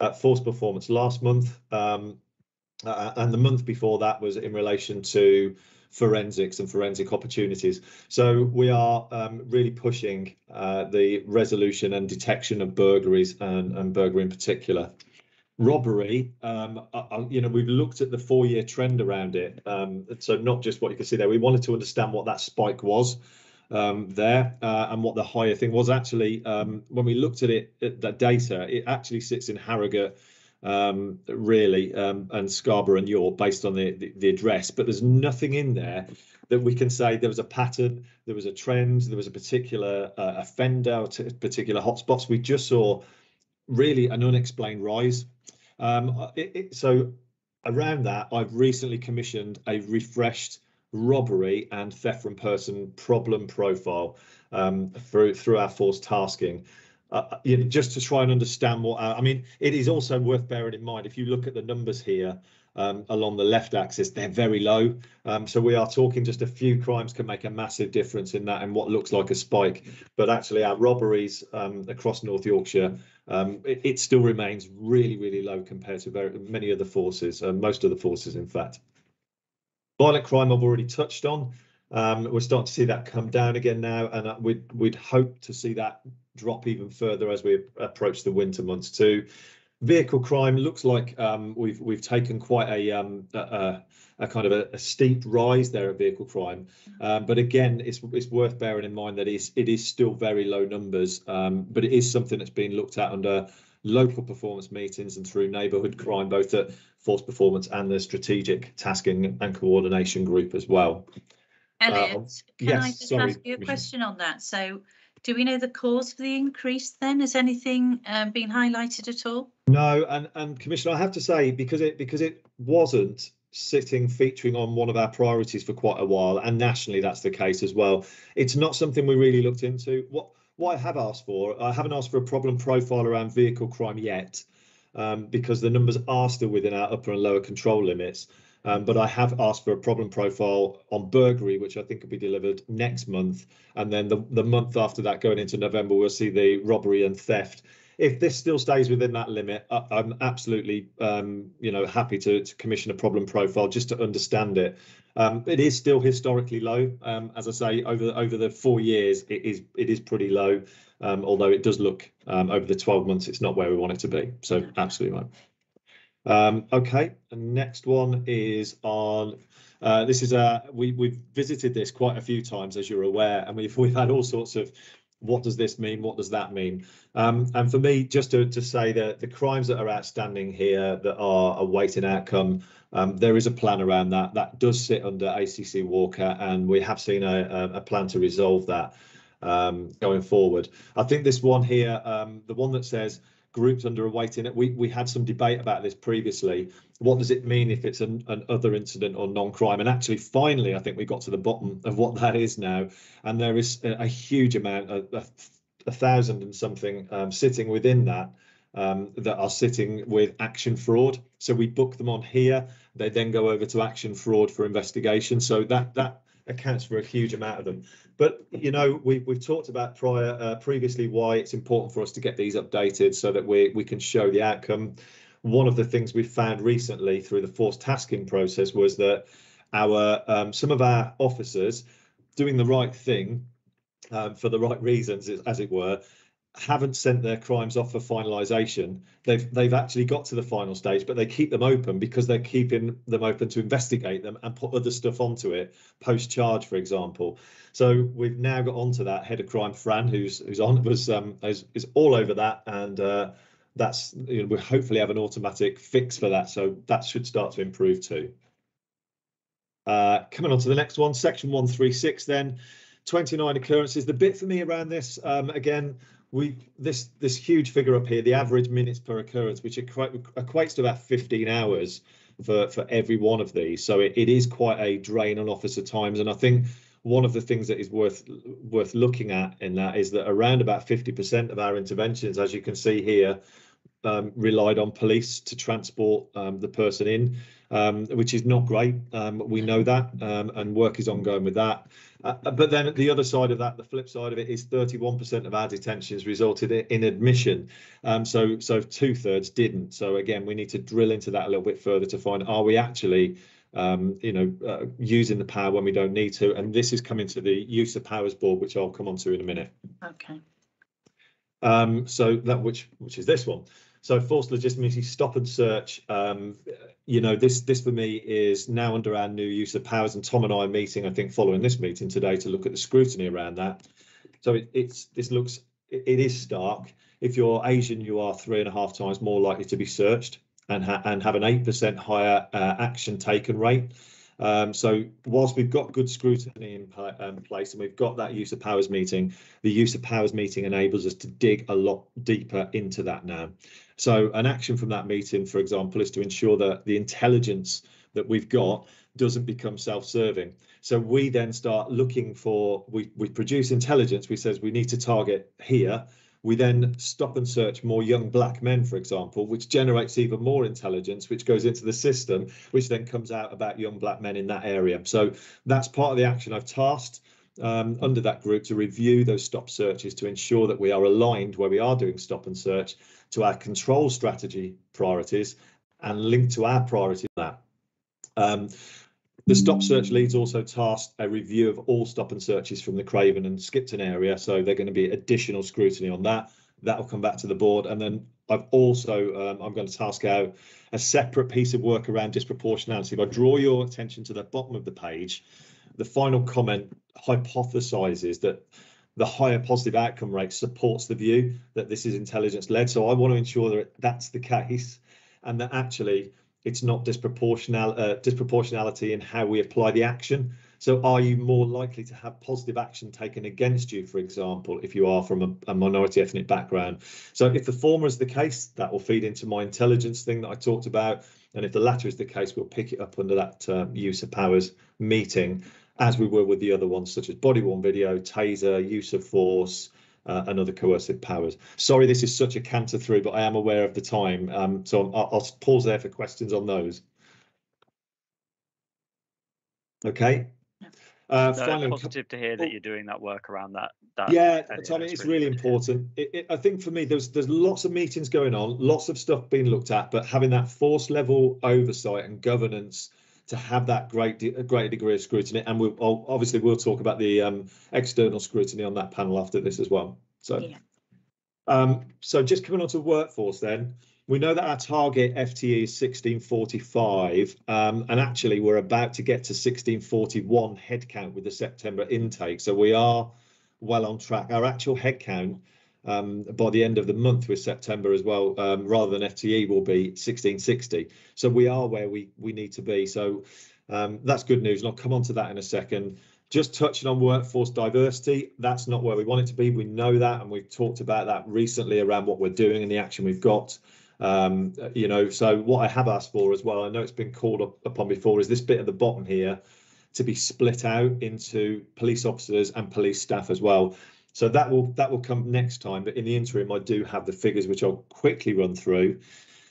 at force performance last month. Um, uh, and the month before that was in relation to forensics and forensic opportunities. So we are um, really pushing uh, the resolution and detection of burglaries and, and burglary in particular. Robbery, um, I- I- you know, we've looked at the four-year trend around it. Um, so not just what you can see there. We wanted to understand what that spike was um, there uh, and what the higher thing was. Actually, um, when we looked at it, at that data, it actually sits in Harrogate um, really, um, and Scarborough and York based on the, the, the address, but there's nothing in there that we can say there was a pattern, there was a trend, there was a particular uh, offender, t- particular hotspots. We just saw really an unexplained rise. Um, it, it, so around that, I've recently commissioned a refreshed robbery and theft from person problem profile um, through through our force tasking. Uh, you know, just to try and understand what our, I mean, it is also worth bearing in mind if you look at the numbers here um, along the left axis, they're very low. Um, so we are talking just a few crimes can make a massive difference in that and what looks like a spike. But actually, our robberies um, across North Yorkshire, um, it, it, still remains really, really low compared to very, many other forces, uh, most of the forces, in fact. Violent crime I've already touched on. Um, we're starting to see that come down again now, and uh, we'd we'd hope to see that drop even further as we approach the winter months too. Vehicle crime looks like um, we've we've taken quite a um, a, a, kind of a, a, steep rise there at vehicle crime, um, but again, it's it's worth bearing in mind that is it is still very low numbers, um, but it is something that's been looked at under local performance meetings and through neighbourhood crime, both at force performance and the strategic tasking and coordination group as well. Elliot, uh, can yes, I just sorry, ask you a question on that? So do we know the cause for the increase then? Has anything um, been highlighted at all? No, and and Commissioner, I have to say because it because it wasn't sitting featuring on one of our priorities for quite a while, and nationally that's the case as well. It's not something we really looked into. What what I have asked for, I haven't asked for a problem profile around vehicle crime yet, um, because the numbers are still within our upper and lower control limits. Um, but I have asked for a problem profile on burglary, which I think will be delivered next month. And then the, the month after that, going into November, we'll see the robbery and theft. If this still stays within that limit, I, am absolutely, um, you know, happy to, to, commission a problem profile just to understand it. Um, it is still historically low, um, as I say, over over the four years, it is it is pretty low. Um, although it does look um, over the 12 months, it's not where we want it to be. So absolutely right. Um, okay, next one is on. Uh, this is a we we've visited this quite a few times, as you're aware, and we've we've had all sorts of. What does this mean? What does that mean? Um, and for me, just to, to say that the crimes that are outstanding here that are awaiting outcome, um, there is a plan around that. That does sit under ACC Walker, and we have seen a, a plan to resolve that um, going forward. I think this one here, um, the one that says groups under a weight in it. We we had some debate about this previously. What does it mean if it's an, an other incident or non-crime? And actually, finally, I think we got to the bottom of what that is now. And there is a, a huge amount, a, a, a, thousand and something um, sitting within that. Um, that are sitting with action fraud. So we book them on here. They then go over to action fraud for investigation. So that that accounts for a huge amount of them. But you know, we, we've talked about prior uh, previously why it's important for us to get these updated so that we we can show the outcome. One of the things we found recently through the force tasking process was that our um, some of our officers doing the right thing um, for the right reasons, as it were, haven't sent their crimes off for finalisation. They've they've actually got to the final stage, but they keep them open because they're keeping them open to investigate them and put other stuff onto it post charge, for example. So we've now got onto that head of crime, Fran, who's who's on was um is, is all over that, and uh, that's you know we hopefully have an automatic fix for that. So that should start to improve too. Uh, coming on to the next one, section 136 then. 29 occurrences. The bit for me around this, um, again, we this this huge figure up here, the average minutes per occurrence, which equates to about 15 hours for for every one of these. So it, it is quite a drain on officer times, and I think one of the things that is worth worth looking at in that is that around about 50% of our interventions, as you can see here, um, relied on police to transport um, the person in, um, which is not great. Um, we know that, um, and work is ongoing with that. Uh, but then the other side of that, the flip side of it is 31% of our detentions resulted in admission. Um, so so two thirds didn't. So again, we need to drill into that a little bit further to find are we actually um, you know, uh, using the power when we don't need to. And this is coming to the use of powers board, which I'll come on to in a minute. Okay. Um, so that which which is this one. So forced legitimacy stop and search. Um, you know, this this for me is now under our new use of powers, and Tom and I are meeting, I think, following this meeting today to look at the scrutiny around that. So it, it's this looks it, it is stark. If you're Asian, you are three and a half times more likely to be searched and ha and have an eight percent higher uh, action taken rate. Um, so whilst we've got good scrutiny in um, place and we've got that use of powers meeting, the use of powers meeting enables us to dig a lot deeper into that now. So an action from that meeting, for example, is to ensure that the intelligence that we've got doesn't become self-serving. So we then start looking for, we, we produce intelligence, we says we need to target here. We then stop and search more young black men, for example, which generates even more intelligence, which goes into the system, which then comes out about young black men in that area. So that's part of the action I've tasked um, under that group to review those stop searches to ensure that we are aligned where we are doing stop and search to our control strategy priorities and linked to our priority that. Um, the stop search leads also tasked a review of all stop and searches from the Craven and Skipton area. So they're going to be additional scrutiny on that. That'll come back to the board. And then I've also, um, I'm going to task out a separate piece of work around disproportionality. If I draw your attention to the bottom of the page, the final comment hypothesizes that the higher positive outcome rate supports the view that this is intelligence led. So I want to ensure that that's the case and that actually it's not disproportional uh, disproportionality in how we apply the action. So are you more likely to have positive action taken against you, for example, if you are from a, a, minority ethnic background? So if the former is the case, that will feed into my intelligence thing that I talked about. And if the latter is the case, we'll pick it up under that uh, use of powers meeting, as we were with the other ones, such as body worn video, taser, use of force, uh, and other coercive powers. Sorry, this is such a canter through, but I am aware of the time, um, so I'll, I'll, pause there for questions on those. Okay. Uh, no, finally, positive to hear that you're doing that work around that. that yeah, Tommy, it's really, really important. It, it, I think for me, there's there's lots of meetings going on, lots of stuff being looked at, but having that force level oversight and governance to have that great de great degree of scrutiny. And we'll obviously we'll talk about the um, external scrutiny on that panel after this as well. So, yeah. um, so just coming on to workforce then. We know that our target FTE is 1645, um, and actually we're about to get to 1641 headcount with the September intake. So we are well on track. Our actual headcount um, by the end of the month with September as well, um, rather than FTE will be 1660. So we are where we we need to be. So um, that's good news, and I'll come on to that in a second. Just touching on workforce diversity, that's not where we want it to be. We know that, and we've talked about that recently around what we're doing and the action we've got. Um, you know, so what I have asked for as well, I know it's been called up upon before, is this bit at the bottom here to be split out into police officers and police staff as well. So that will that will come next time. But in the interim, I do have the figures which I'll quickly run through.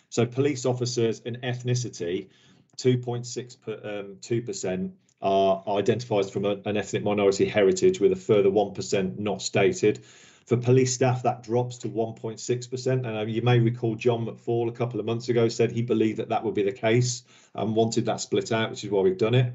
So police officers and ethnicity, 2.6 per, um, 2% are identified from a, an ethnic minority heritage with a further 1% not stated. For police staff, that drops to 1.6%. And uh, you may recall John McFall a couple of months ago said he believed that that would be the case and wanted that split out, which is why we've done it.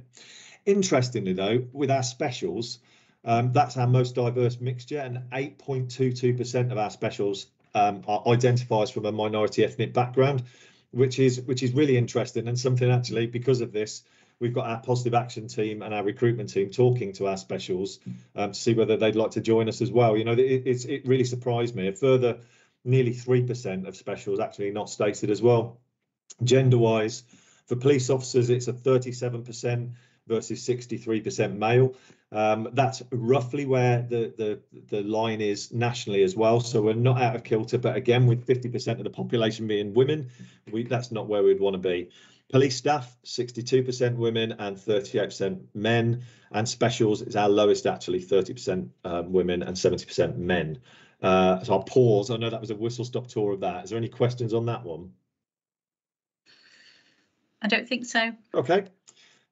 Interestingly, though, with our specials, um, that's our most diverse mixture, and 8.22% of our specials um, are identifies from a minority ethnic background, which is which is really interesting and something actually because of this. We've got our positive action team and our recruitment team talking to our specials um, to see whether they'd like to join us as well. You know, it, it's it really surprised me. A further nearly three percent of specials actually not stated as well. Gender wise, for police officers, it's a 37% versus 63% male. Um, that's roughly where the, the, the line is nationally as well. So we're not out of kilter, but again, with 50% of the population being women, we, that's not where we'd want to be. Police staff, 62% women and 38% men. And specials is our lowest, actually, 30% um, women and 70% men. Uh, so I'll pause. I know that was a whistle stop tour of that. Is there any questions on that one? I don't think so. Okay.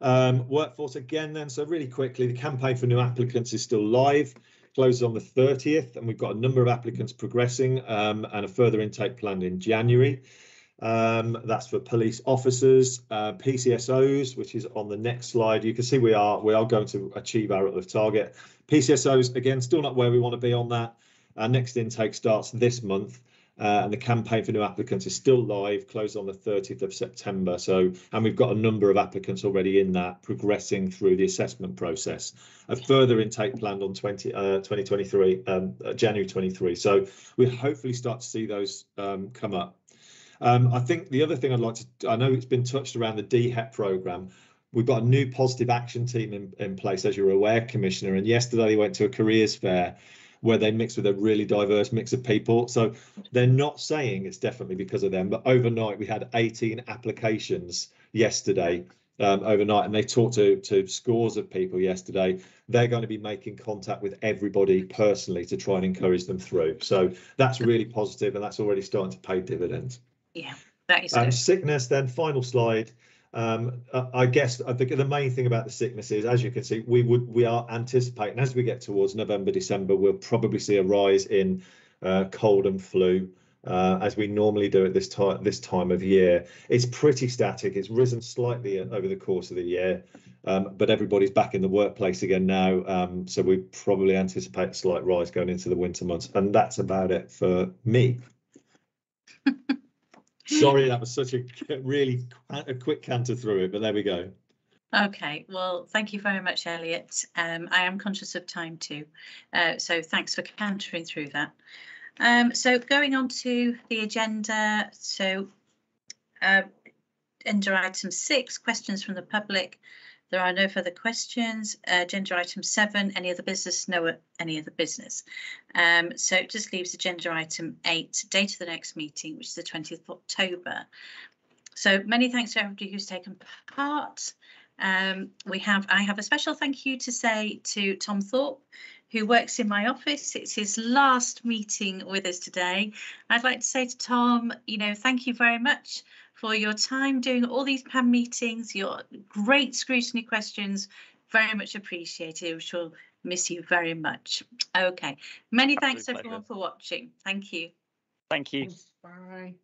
Um, workforce again then, so really quickly, the campaign for new applicants is still live, closes on the 30th, and we've got a number of applicants progressing um, and a further intake planned in January. Um, that's for police officers, uh, PCSOs, which is on the next slide. You can see we are we are going to achieve our uplift target. PCSOs, again, still not where we want to be on that. Our next intake starts this month. Uh, and the campaign for new applicants is still live, closed on the 30th of September. So, and we've got a number of applicants already in that, progressing through the assessment process. A further intake planned on 20, uh, 2023, um, uh, January 23. So we hopefully start to see those um, come up. Um, I think the other thing I'd like to, I know it's been touched around the DHET programme. we've got a new positive action team in, in place, as you're aware, Commissioner. And yesterday they went to a careers fair where they mix with a really diverse mix of people. So they're not saying it's definitely because of them, but overnight we had 18 applications yesterday um, overnight, and they talked to to scores of people yesterday. They're going to be making contact with everybody personally to try and encourage them through. So that's really positive, and that's already starting to pay dividends. Yeah, that is Um, sickness, then final slide. Um, I guess I think the main thing about the sickness is, as you can see, we would we are anticipating as we get towards November, December, we'll probably see a rise in uh, cold and flu. Uh, as we normally do at this time this time of year, it's pretty static. It's risen slightly over the course of the year, um, but everybody's back in the workplace again now. Um, so we probably anticipate a slight rise going into the winter months, and that's about it for me. Sorry, that was such a really a quick canter through it, but there we go. Okay, well, thank you very much, Elliot. Um, I am conscious of time too, uh, so thanks for cantering through that. Um, so going on to the agenda, so uh, agenda item six, questions from the public. There are no further questions. Uh, agenda item seven, any other business? No uh, any other business. Um, so it just leaves agenda item eight, date of the next meeting, which is the 20th of October. So many thanks to everybody who's taken part. Um, we have, I have a special thank you to say to Tom Thorpe, who works in my office. It's his last meeting with us today. I'd like to say to Tom, you know, thank you very much for your time doing all these PAM meetings, your great scrutiny questions, very much appreciated. We shall miss you very much. Okay, many thanks Absolute everyone pleasure. for watching. Thank you. Thank you. Bye.